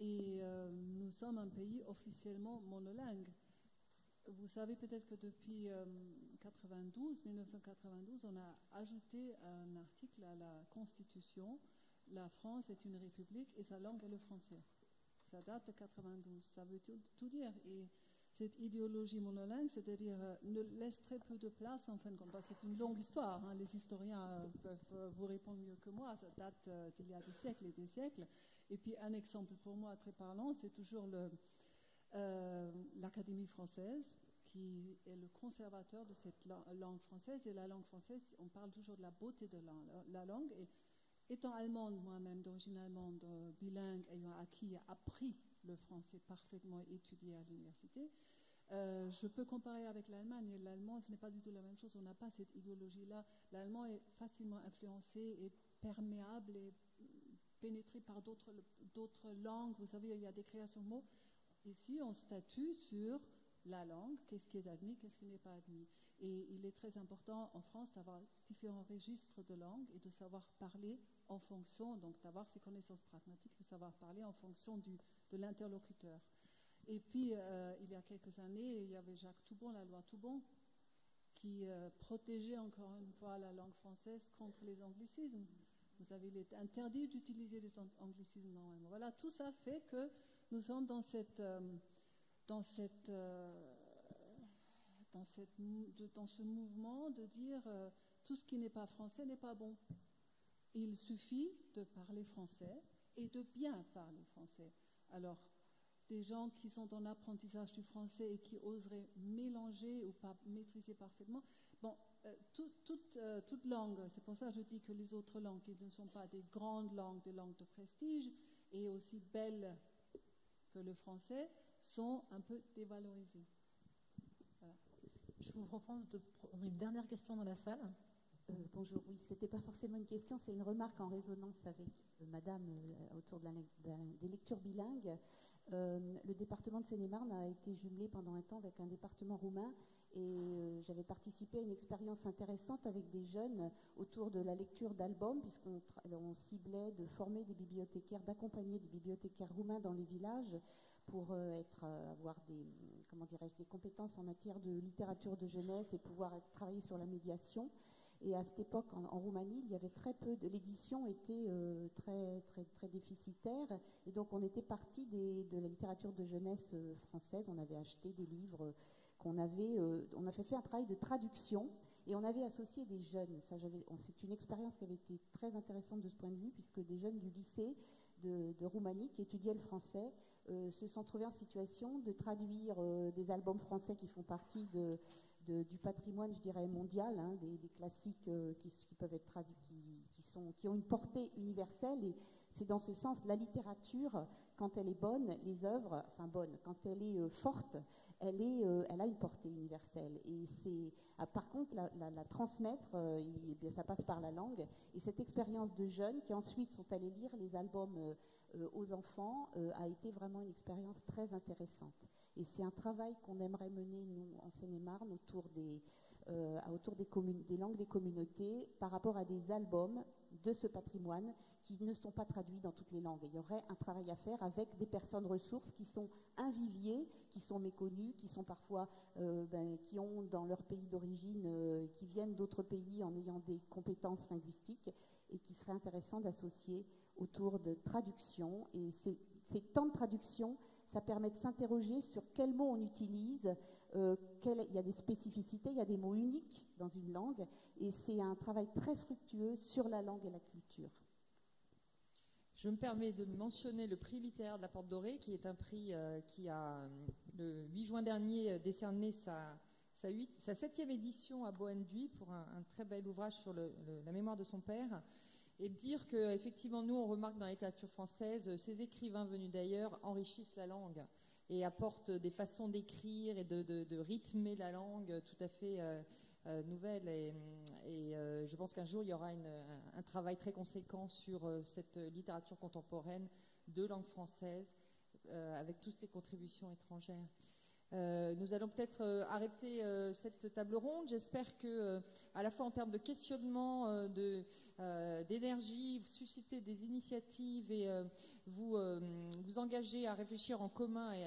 et euh, nous sommes un pays officiellement monolingue. Vous savez peut-être que depuis 92, euh, 1992, on a ajouté un article à la Constitution. La France est une république et sa langue est le français. Ça date de 92. Ça veut tout, dire. Et cette idéologie monolingue, c'est-à-dire euh, ne laisse très peu de place en fin de compte. C'est une longue histoire. Hein. Les historiens peuvent vous répondre mieux que moi. Ça date d'il y a des siècles et des siècles. Et puis un exemple pour moi très parlant, c'est toujours euh, l'Académie française qui est le conservateur de cette langue française. Et la langue française, on parle toujours de la beauté de la, langue. Et étant allemande moi-même, d'origine allemande, euh, bilingue, ayant acquis, appris le français parfaitement étudié à l'université, euh, je peux comparer avec l'Allemagne. L'allemand, ce n'est pas du tout la même chose. On n'a pas cette idéologie-là. L'allemand est facilement influencé et perméable et pénétré par d'autres langues. Vous savez, il y a des créations de mots. Ici, on statue sur la langue, qu'est-ce qui est admis, qu'est-ce qui n'est pas admis. Et il est très important en France d'avoir différents registres de langue et de savoir parler en fonction, donc d'avoir ces connaissances pragmatiques, de savoir parler en fonction de l'interlocuteur. Et puis, euh, il y a quelques années, il y avait Jacques Toubon, la loi Toubon, qui euh, protégeait encore une fois la langue française contre les anglicismes. Vous avez, il interdit d'utiliser les anglicismes normalement. Voilà, tout ça fait que nous sommes dans cette, euh, dans cette, euh, dans cette, dans ce mouvement de dire euh, tout ce qui n'est pas français n'est pas bon. Il suffit de parler français et de bien parler français. Alors, des gens qui sont en apprentissage du français et qui oseraient mélanger ou pas maîtriser parfaitement, bon, euh, toute, euh, toute, langue, c'est pour ça que je dis que les autres langues, qui ne sont pas des grandes langues, des langues de prestige, et aussi belles que le français, sont un peu dévalorisées. Je vous propose de prendre une dernière question dans la salle. Euh, bonjour, oui, ce n'était pas forcément une question, c'est une remarque en résonance avec Madame autour de la, des lectures bilingues. le département de Seine-et-Marne a été jumelé pendant un temps avec un département roumain et euh, j'avais participé à une expérience intéressante avec des jeunes autour de la lecture d'albums, puisqu'on ciblait de former des bibliothécaires, d'accompagner des bibliothécaires roumains dans les villages pour euh, euh, avoir des, compétences en matière de littérature de jeunesse et pouvoir travailler sur la médiation. Et à cette époque, en, Roumanie, il y avait très peu l'édition était très déficitaire, et donc on était parti de la littérature de jeunesse française. On avait acheté des livres qu'on avait, euh, on a fait un travail de traduction et on avait associé des jeunes. C'est une expérience qui avait été très intéressante de ce point de vue, puisque des jeunes du lycée de, Roumanie qui étudiaient le français euh, se sont trouvés en situation de traduire euh, des albums français qui font partie du patrimoine, je dirais, mondial, hein, des, classiques qui, peuvent être traduits, qui, ont une portée universelle. C'est dans ce sens, la littérature, quand elle est bonne, les œuvres, enfin bonne, quand elle est forte, elle, est, euh, elle a une portée universelle. Et c'est, ah, par contre, la, transmettre, euh, bien, ça passe par la langue. Et cette expérience de jeunes qui ensuite sont allés lire les albums euh, aux enfants a été vraiment une expérience très intéressante. Et c'est un travail qu'on aimerait mener, nous, en Seine-et-Marne, autour des langues des communautés, par rapport à des albums de ce patrimoine qui ne sont pas traduits dans toutes les langues. il y aurait un travail à faire avec des personnes ressources qui sont un vivier, qui sont méconnues, qui sont parfois, euh, ben, qui ont dans leur pays d'origine, euh, qui viennent d'autres pays en ayant des compétences linguistiques et qui serait intéressant d'associer autour de traduction. Et ces, temps de traduction, ça permet de s'interroger sur quels mots on utilise. Il y a des spécificités, il y a des mots uniques dans une langue, et c'est un travail très fructueux sur la langue et la culture. Je me permets de mentionner le prix littéraire de la Porte Dorée, qui est un prix qui a, le 8 juin dernier, décerné sa, sa, septième édition à Boenduy pour un, très bel ouvrage sur la mémoire de son père. Et dire que effectivement nous on remarque dans la littérature française ces écrivains venus d'ailleurs enrichissent la langue et apportent des façons d'écrire et de, rythmer la langue tout à fait euh, euh, nouvelles et, euh, je pense qu'un jour il y aura un travail très conséquent sur cette littérature contemporaine de langue française avec toutes les contributions étrangères. Euh, nous allons peut-être euh, arrêter euh, cette table ronde. J'espère que, à la fois en termes de questionnement, d'énergie, susciter des initiatives et vous vous engager à réfléchir en commun et